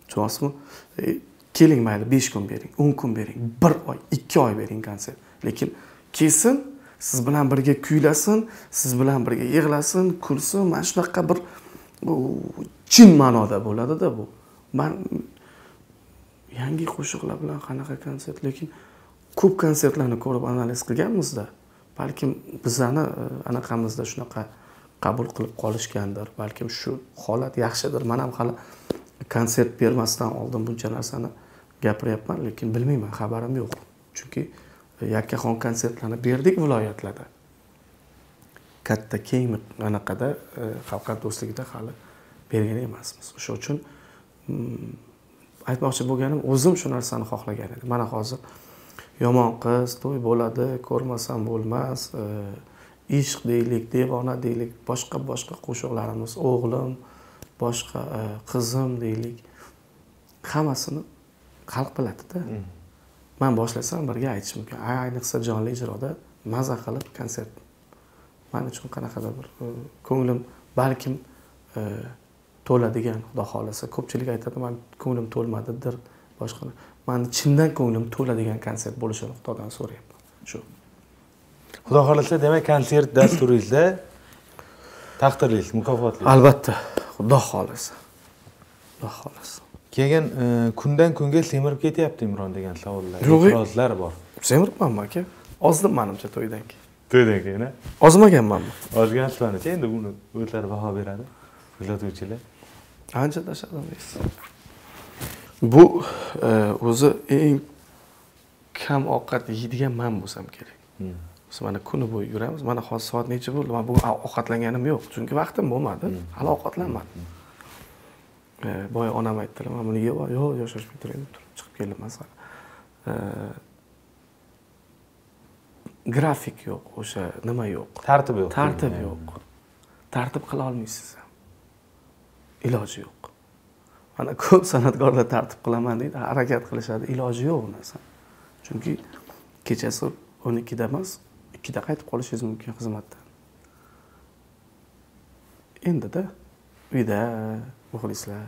Tushunyapsizmi E, keling mayli besh kun bering o'n kun bering bir oy ikki oy bering konsert. Lekin kelsin siz bilan birga kuylasin siz bilan birga yig'lasin kulsin. Mana shunaqa bir chin ma'noda bo'ladida bu. Man yangi qo'shiqlar bilan qanaqa konsert lekin ko'p konsertlarni ko'rib analiz qilganmizda balkim bizani e, anaqamizda shunaqa qabul qilib qolishgandir balkim shu holat yaxshidir. Man ham hali konsert bermasdan oldin buncha narsani gapiryapman lekin bilmayman xabarim yo'q. Chunki e, yakkaxon konsertlarni berdik viloyatlarda. Katta keng anaqada e, do'stligida hali bergan emasmiz. O'sha uchun mm, aytmoqchi bo'lganim o'zim shu narsani xohlagan edim. Mana hozir yomon qiz to'y bo'ladi ko'rmasam bo'lmas e, ishq deylik devona deylik boshqa boshqa qo'shiqlarimiz o'g'lim boshqa e, qizim deylik. Hammasini xalq biladida man boshlasam birga aytish mumkin. Ay- ayniqsa jonli ijroda maza qilib konsert. Man uchun qanaqadir bir e, ko'nglim balkim to'ladigan xudo xohlasa ko'pchilik aytadi man ko'nglim to'lmadidir boshqa mani chindan ko'nglim to'ladigan konsert bo'lishini xudodan so'rayapman. Shu.
Xudo xohlasa demak konsert dasturingizda taqdirlaysiz mukofotlaysiz
albatta. Xudo xohlasa. Xudo xohlasa.
Keyin e, kundan kunga semirib ketyapti imron degan savollar
Yo'q.
e'tirozlar bor.
Semiribmanmi aka? Ozdim manimcha to'ydan keyin.
To'ydan keyin a?
ozmaganmanmi?
Ozgan sizlarnicha endi buni o'zlari baho beradi kuzatuvchilar.
Ancha tashladim deysiz bu e, o'zi eng kam ovqat yeydigan man bo'lsam kerak.
Hmm.
biz mana kuni bo'yi yuramiz mana hozir soat necha bo'ldi man bugun ovqatlanganim yo'q chunki vaqtim bo'lmadi hali ovqatlanmadim. E, boya onam aytdilar mana buni yeb yo'q yo'q shoshmay turing deb turib chiqib keldim masalan. E, grafik yo'q o'sha nima yo'q?
Tartib yo'q.
Tartib yo'q. Tartib qila olmaysiz ham. Iloji yo'q mana ko'p san'atkorlar tartib qilaman deydi harakat qilishadi. Iloji yo'q u narsani chunki kechasi o'n ikkida emas ikkida qaytib qolishingiz mumkin xizmatdan. Endida uyda muxlislar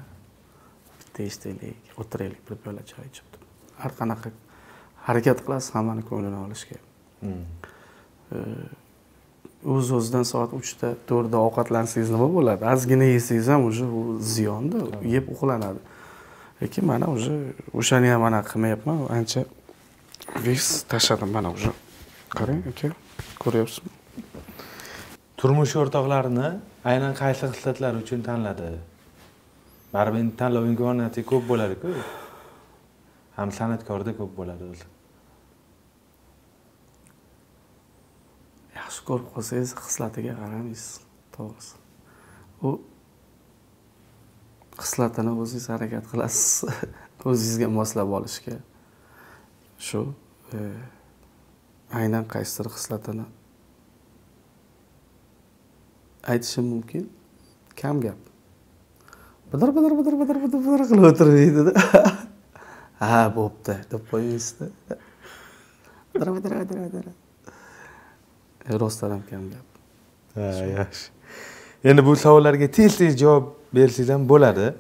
bitta eshitaylik o'tiraylik bir piyola choy ichib har qanaqa harakat qilasiz hammani ko'nglini olishga.
Hmm.
O'z o'zidan soat uchda to'rtda ovqatlansangiz nima bo'ladi? Ozgina yesangiz ham уже u ziyonda yeb uxlanadi. Lekin mana уже o'shani ham anaqa qilmayapman. Ancha vес tashladim mana уже qarang aka ko'ryapsizmi?
Turmush o'rtoqlarini aynan qaysi xislatlar uchun tanladi? Baribir endi tanlov imkoniyati ko'p bo'ladiku. Ham san'atkorda ko'p bo'ladi o'zi
yaxshi ko'rib qolsangiz xislatiga qaramaysiz. To'g'risi. U xislatini o'zingiz harakat qilasiz. O'zingizga moslab olishga. Shu e, aynan qaysidir xislatini aytishim mumkin. Kam gap. Bidir bidir bidir bidir bidir bidir qilib o'tirmaydida. Ha bo'pti deb qo'yaysizda bidir bidir bidir bidir. Rostdan ham kam gap.
Ha yaxshi. Endi bu savollarga tez tez javob bersangiz ham bo'ladi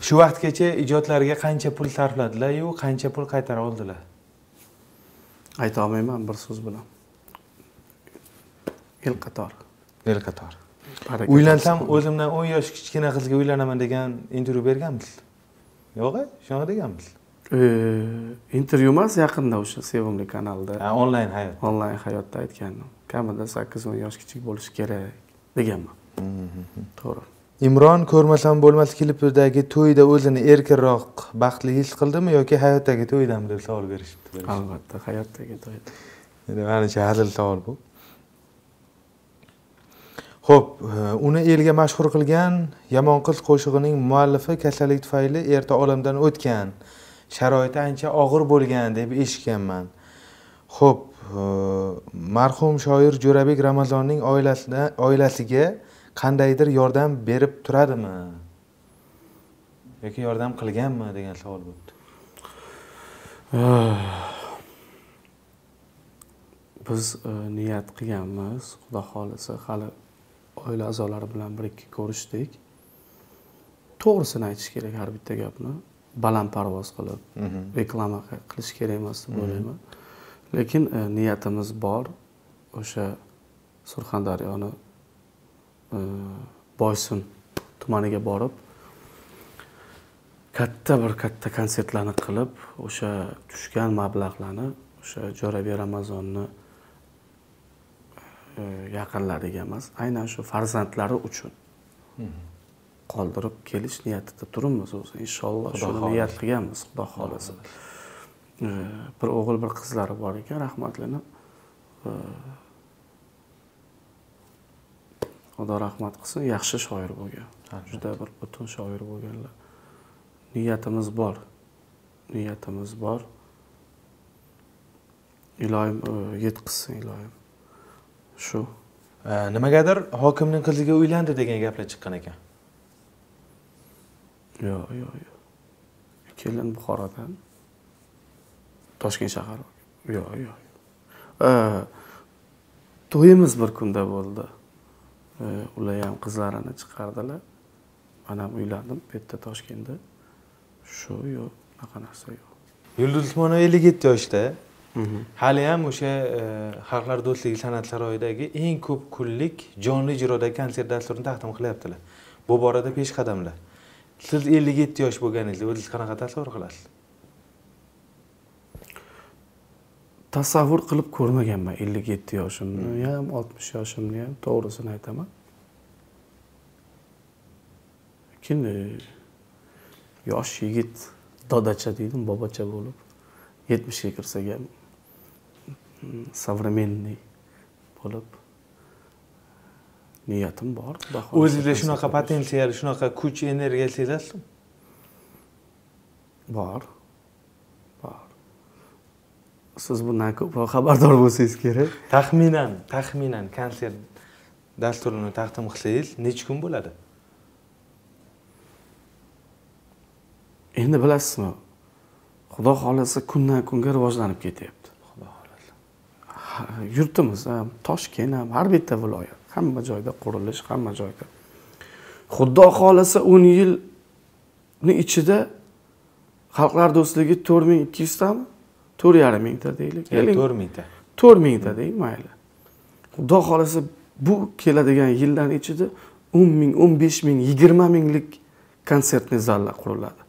shu vaqtgacha ijodlariga qancha pul sarfladilar-yu qancha pul qaytara oldilar?
Ayta olmayman bir so'z bilan. El qator.
El qator. Uylansam o'zimdan o'n yosh kichkina qizga uylanaman degan intervyu berganmisiz yo'q a shunaqa deganmisiz
intervyu emas yaqinda o'sha sevimli kanalda.
Onlayn hayot.
Onlayn hayotda aytgandim. Kamida sakkiz o'n yosh kichik bo'lishi kerak deganman. To'g'ri.
Imron ko'rmasam bo'lmas klipidagi to'yda o'zini erkinroq baxtli his qildimi yoki hayotdagi to'ydami deb savol berishibdi
albatta hayotdagi to'yda.
Manimcha hazil savol bu. Ho'p e, uni elga mashhur qilgan yomon qiz qo'shig'ining muallifi kasallik tufayli erta olamdan o'tgan sharoiti ancha og'ir bo'lgan deb eshitganman. Ho'p e, marhum shoir jo'rabek ramazonning oilasida oilasiga qandaydir yordam berib turadimi? Yoki yordam qilganmi degan savol bo'libdi. Ah.
Biz e, niyat qilganmiz. Xudo xohlasa hali oila a'zolari bilan bir ikki ko'rishdik. To'g'risini aytish kerak har bitta gapni. Balandparvoz qilib reklama qi- qilish kerak emas deb o'ylayman. Lekin e, niyatimiz bor. O'sha surxondaryoni e, boysun tumaniga borib katta bir katta konsertlarni qilib o'sha tushgan mablag'larni o'sha jo'rabek ramazonni e, yaqinlariga emas aynan shu farzandlari uchun qoldirib kelish niyatida turibmiz o'zi. Inshaalloh shuni niyat qilganmiz xudo xohlasa. bir o'g'il bir qizlari bor ekan rahmatlini xudo rahmat qilsin yaxshi shoir bo'lgan. Juda bir butun shoir bo'lganlar. Niyatimiz bor. Niyatimiz bor. Iloyim e, yetkazsin iloyim. Shu.
Nimagadir hokimning qiziga uylandi degan gaplar chiqqan ekan
yo'q yo'q yo'q kelin buxorodan toshkent shahar. Yo'q yo'q to'yimiz bir kunda bo'ldi. Ular ham qizlarini chiqardilar. Man ham uylandim bu yerda toshkentda. Shu yo'q unaqa narsa yo'q.
Yulduz usmonova ellik yetti yoshda. Hali ham o'sha e, xalqlar do'stligi san'at saroyidagi eng ko'p kunlik jonli ijrodagi konsert dasturini taqdim qilyaptilar. Bu borada peshqadamlar siz ellik yetti yosh bo'lganingizda o'zingiz qanaqa tasavvur qilasiz
tasavvur qilib ko'rmaganman ellik yetti yoshimni ham oltmish yoshimni ham to'g'risini aytaman lekin yosh yigit dodacha deydi bobocha bo'lib yetmishga kirsak ham mm, современный bo'lib niyatim bor
o'zingizda shunaqa potensial shunaqa kuch energiya sezasizmi?
Bor. Bor. Siz bundan ko'proq xabardor bo'lsangiz kerak.
Taxminan taxminan konsert dasturini taqdim qilsangiz necha kun bo'ladi?
Endi bilasizmi xudo xohlasa kundan kunga rivojlanib ketyapti.
Xudo xohlasa.
Yurtimiz ham toshkent ham har bitta viloyat hamma joyda qurilish hamma joyda. Xudo xohlasa o'n yilni ichida xalqlar do'stligi to'rt ming ikki yuztami to'rt yarim mingta deylik. Keling
to'rt mingta.
To'rt mingta deng mayli. Xudo xohlasa bu keladigan yillarni ichida o'n ming o'n besh ming yigirma minglik konsertniy zallar quriladi.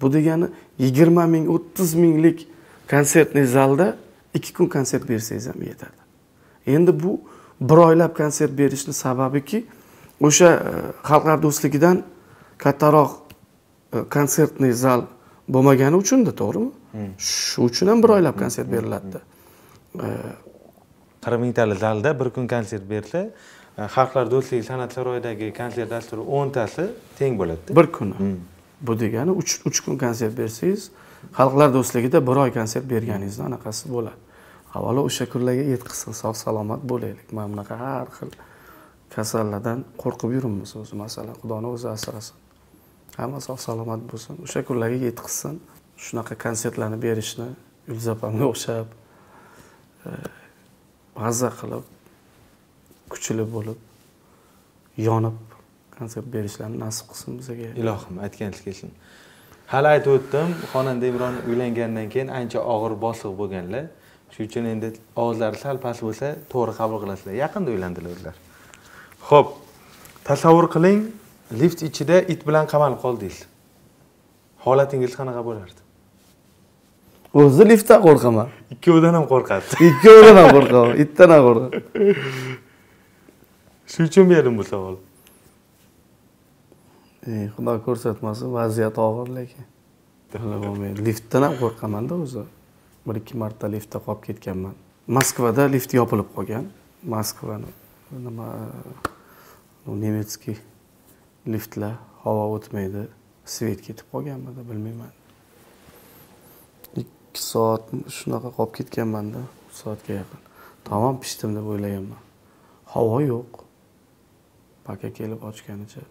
Bu degani yigirma ming o'ttiz minglik konsertniy zalda ikki kun konsert bersangiz ham yetadi. Endi bu bir oylab konsert berishni sababiki o'sha e, xalqlar do'stligidan kattaroq e, konsertniy zal bo'lmagani uchunda to'g'rimi? Shu uchun ham bir oylab konsert beriladida.
Qirq mingtalik zalda bir kun konsert bersa e, xalqlar do'stligi san'at saroyidagi konsert dasturi o'ntasi teng bo'ladida.
Bir kuni. Bu degani uch uch kun konsert bersangiz xalqlar do'stligida bir oy konsert berganingizni anaqasi bo'ladi avvalo o'sha kunlarga yetqizsin sog' salomat bo'laylik. Mana bunaqa har xil kasallardan qo'rqib yuribmiz o'zi. Masalan xudoni o'zi asrasin. Hamma sog' salomat bo'lsin. O'sha kunlarga yetqizsin. Shunaqa konsertlarni berishni yulduz opamga o'xshab e, maza mazza qilib kuchli bo'lib yonib konsert berishlarini nasib qilsin bizga.
Ilohim aytganingiz kelsin hali aytib o'tdim xonanda imron uylangandan keyin ancha og'ir bosiq bo'lganlar. Shuning uchun endi ovozlari sal past bo'lsa to'g'ri qabul qilasizlar. Yaqinda uylandilar o'zlari ho'p tasavvur qiling lift ichida it bilan qamalib qoldingiz holatingiz qanaqa bo'lardi?
O'zi liftdan qo'rqaman.
Ikkovidan ham qo'rqadi.
Ikkovidan ham qo'rqaman itdan ham qo'rqaman.
Shuning uchun berdim bu savol.
E, xudo ko'rsatmasin vaziyat og'ir lekin. Liftdan ham qo'rqamanda o'zi bir ikki marta liftda qolib ketganman. Moskvada lift yopilib qolgan. Moskvani nima nemetskiy liftlar havo o'tmaydi svet ketib qolganmidi bilmayman. Ikki soat shunaqa qolib ketganmanda soatga yaqin. Tamom pishdim deb o'ylaganman havo yo'q. Paka kelib ochganicha.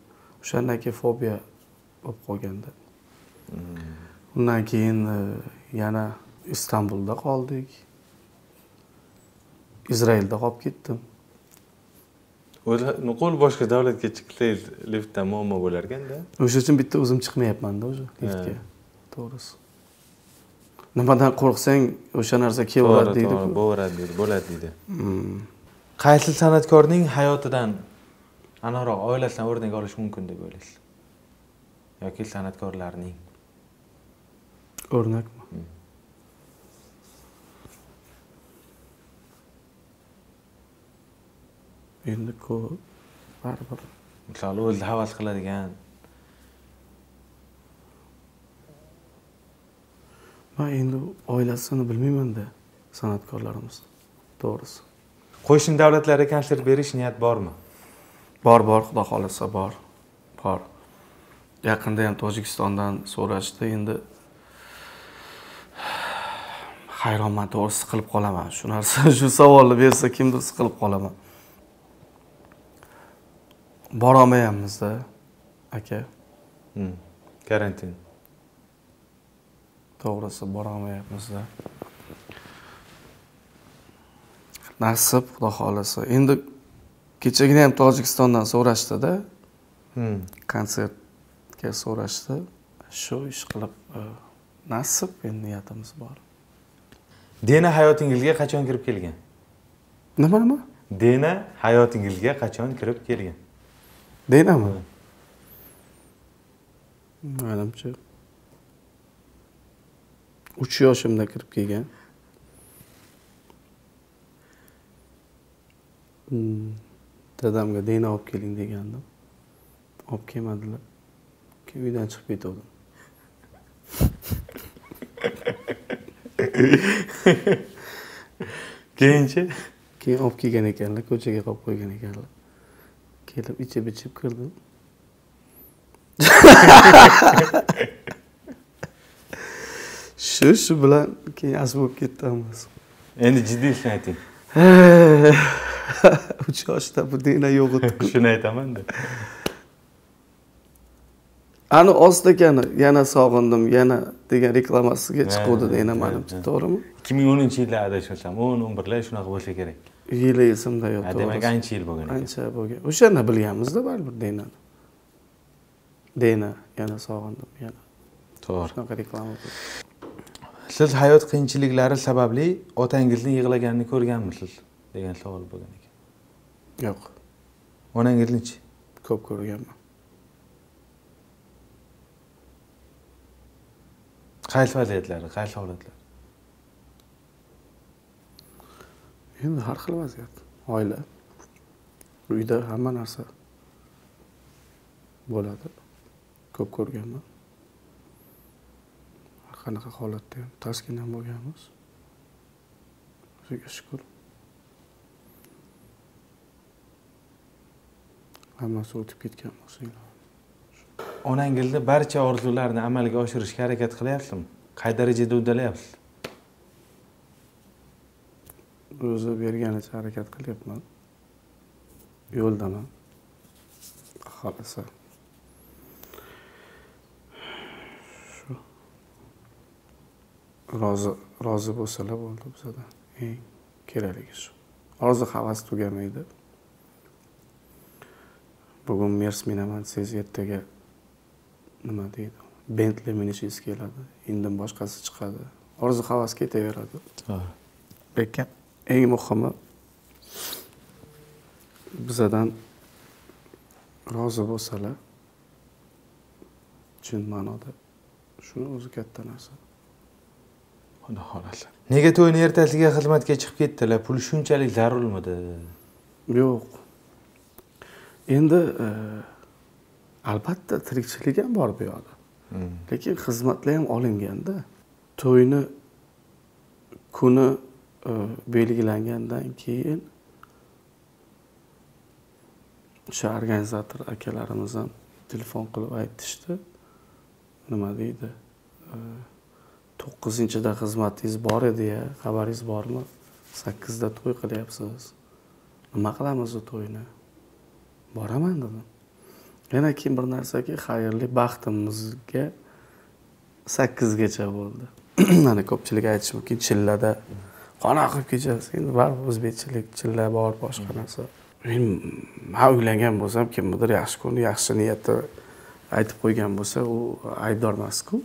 O'shandan keyin fobiya bo'lib qolganda. Undan keyin e, yana istanbulda qoldik. Izrailda qolib ketdim.
O'zi nuqul boshqa davlatga chiqsangiz liftda muammo bo'lar ekanda
o'sha uchun bitta o'zim chiqmayapmanda уже liftga. To'g'risi. Nimadan qo'rqsang o'sha narsa kelaveradi deydi
bo'laveradi deydi bo'ladi deydi qaysi san'atkorning hayotidan aniqroq oilasidan o'rnak olish mumkin deb o'ylaysiz? Yoki san'atkorlarning?
O'rnakmi endi ko'p baribir.
Misol o'zi havas qiladigan.
Man endi oilasini bilmaymanda san'atkorlarimiz. To'g'risi.
Qo'shni davlatlarga konsert berish niyat bormi?
Bor bor xudo xohlasa bor. Bor. Yaqinda ham tojikistondan so'rashdi endi hayronman to'g'risi siqilib qolaman. Shu narsa shu savolni bersa kimdir siqilib qolaman borolmayapmizda aka.
Hmm. karantin.
To'g'risi borolmayapmizda nasib xudo xohlasa. Endi kechagina ham tojikistondan so'rashdida
Hmm.
konsertga so'rashdi. Shu ish qilib e, nasib endi niyatimiz bor.
Dena hayotingizga qachon kirib kelgan?
Nima nima
dena hayotingizga qachon kirib kelgan
deynami manimcha uch yoshimda kirib kelgan dadamga deyna olib keling degandim olib kelmadilar keyin uydan chiqib ketgandim
keyinchi
keyin olib kelgan ekanlar ko'chaga qo'yib qo'ygan ekanlar kelib ichib ichib kirdim. Shu shu bilan keyin asl bo'lib ketdi hammasi
endi jiddiysini ayting.
Uch yoshda bu deyna yo'q. Edi
shuni aytamanda
ani ost ekani yana sog'indim yana degan reklamasiga chiquvdi
ha,
manimcha
ha.
to'g'rimi?
Ikki ming o'ninchi yillar adashmasam o'n o'n birlar shunaqa bo'lsa kerak.
Yili esimda yo'q
demak ancha yil bo'lgan ekan.
Ancha bo'lgan. O'shanda bilganmizda baribir deynani deyna yana sog'indim yana.
To'g'ri.
Shunaqa reklama
siz hayot qiyinchiliklari sababli otangizni yig'laganini ko'rganmisiz degan savol bo'lgan ekan.
Yo'q.
Onangizni-chi
ko'p ko'rganman
qaysi vaziyatlarda qaysi holatlar
endi har xil vaziyat oila uyda hamma narsa bo'ladi ko'p ko'rganman har qanaqa holatda ham taskin ham bo'lganmiz o'ziga shukur hammasi o'tib ketgan bo'lsa
onangizni barcha orzularini amalga oshirishga harakat qilyapsizmi? Qay darajada uddalayapsiz
o'zi berganicha harakat qilyapman. Yo'ldaman. Xohlasa shu. Rozi rozi bo'lsalar bo'ldi bizada. Eng kerakligi shu. Orzu havas tugamaydi. Bugun mers minaman desangiz ertaga nima deydi? Bentli minishingiz keladi indin boshqasi chiqadi. Orzu havas ketaveradi. Lekin eng muhimi bizadan rozi bo'lsalar chin ma'noda shuni o'zi katta narsa.
Xudo xohlasa nega to'yni ertasiga xizmatga chiqib ketdilar? Pul shunchalik zarurmidi?
Yo'q. Endi e, albatta tirikchilik ham bor bu yoqda. Lekin xizmatlar ham olinganda to'yni kuni e, belgilangandan keyin o'sha organizator akalarimiz ham telefon qilib aytishdi. Nima deydi? E, to'qqizinchida xizmatingiz bor edi ya xabaringiz bormi? Sakkizda to'y qilyapsiz. Nima qilamiz u to'yni? Boraman dedim yana keyin bir narsaki xayrli baxtimizga sakkizgacha bo'ldi. Mana ko'pchilik aytishi mumkin chillada qanaqa qilib kechasiz. Endi baribir o'zbekchilik chilla bor boshqa narsa. Men man uylangan bo'lsam kimnidir yaxshi ko'rib yaxshi niyatda aytib qo'ygan bo'lsa u aybdor emasku.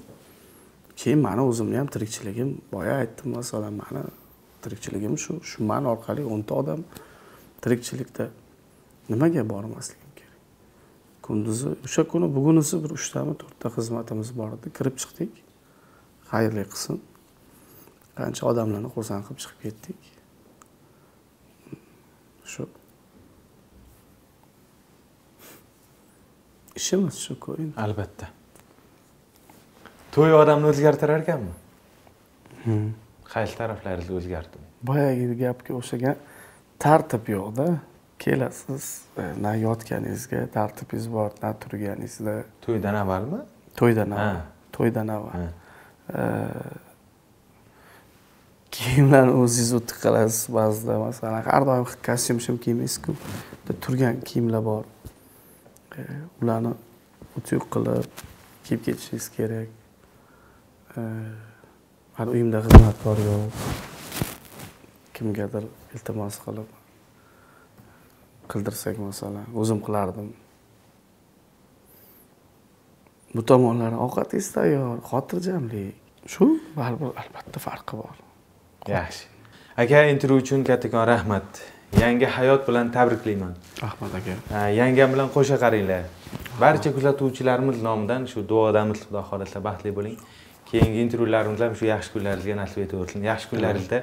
Keyin mani o'zimni ham tirikchiligim boya aytdim masalan mani tirikchiligim shu shu man orqali o'nta odam tirikchilikda nimaga bormaslik. Kunduzi. O'sha kuni bugunisi bir uchtami to'rtta xizmatimiz bor edi. Kirib chiqdik. Xayrli qilsin. Qancha odamlarni xursand qilib chiqib ketdik. Shu. Ishimiz shuku endi.
Albatta. To'y odamni o'zgartirar ekanmi qaysi taraflaringiz o'zgardi
boyagi gapga o'xshagan tartib yo'qda kelasiz e, na yotganingizga tartibingiz bor na turganingizda.
To'ydan avvalmi?
To'ydan avval to'ydan avval. E, kiyimlarni o'zingiz o'tib qilasiz ba'zida masalan har doim kostyum shim kiymaysizku. Bitta turgan kiyimlar bor. E, ularni utyug qilib kiyib ketishingiz kerak. Hali uyimda xizmatkor yo'q. Kimgadir iltimos qilib qildirsak masalan o'zim qilardim. Bu tomonlari ovqatingiz tayyor xotirjamlik. Shu baribir albatta farqi bor.
Yaxshi. Aka intervyu uchun kattakon rahmat. Yangi hayot bilan tabriklayman.
Rahmat aka.
Yangam bilan qo'sha qaringlar. Barcha kuzatuvchilarimiz nomidan shu duodamiz xudo xohlasa baxtli bo'ling. Keyingi intervyularimizda ham shu yaxshi kunlaringizga nasib etaversin yaxshi kunlaringizda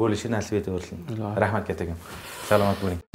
bo'lishi nasib etaversin rahmat kattakon. Salomat bo'ling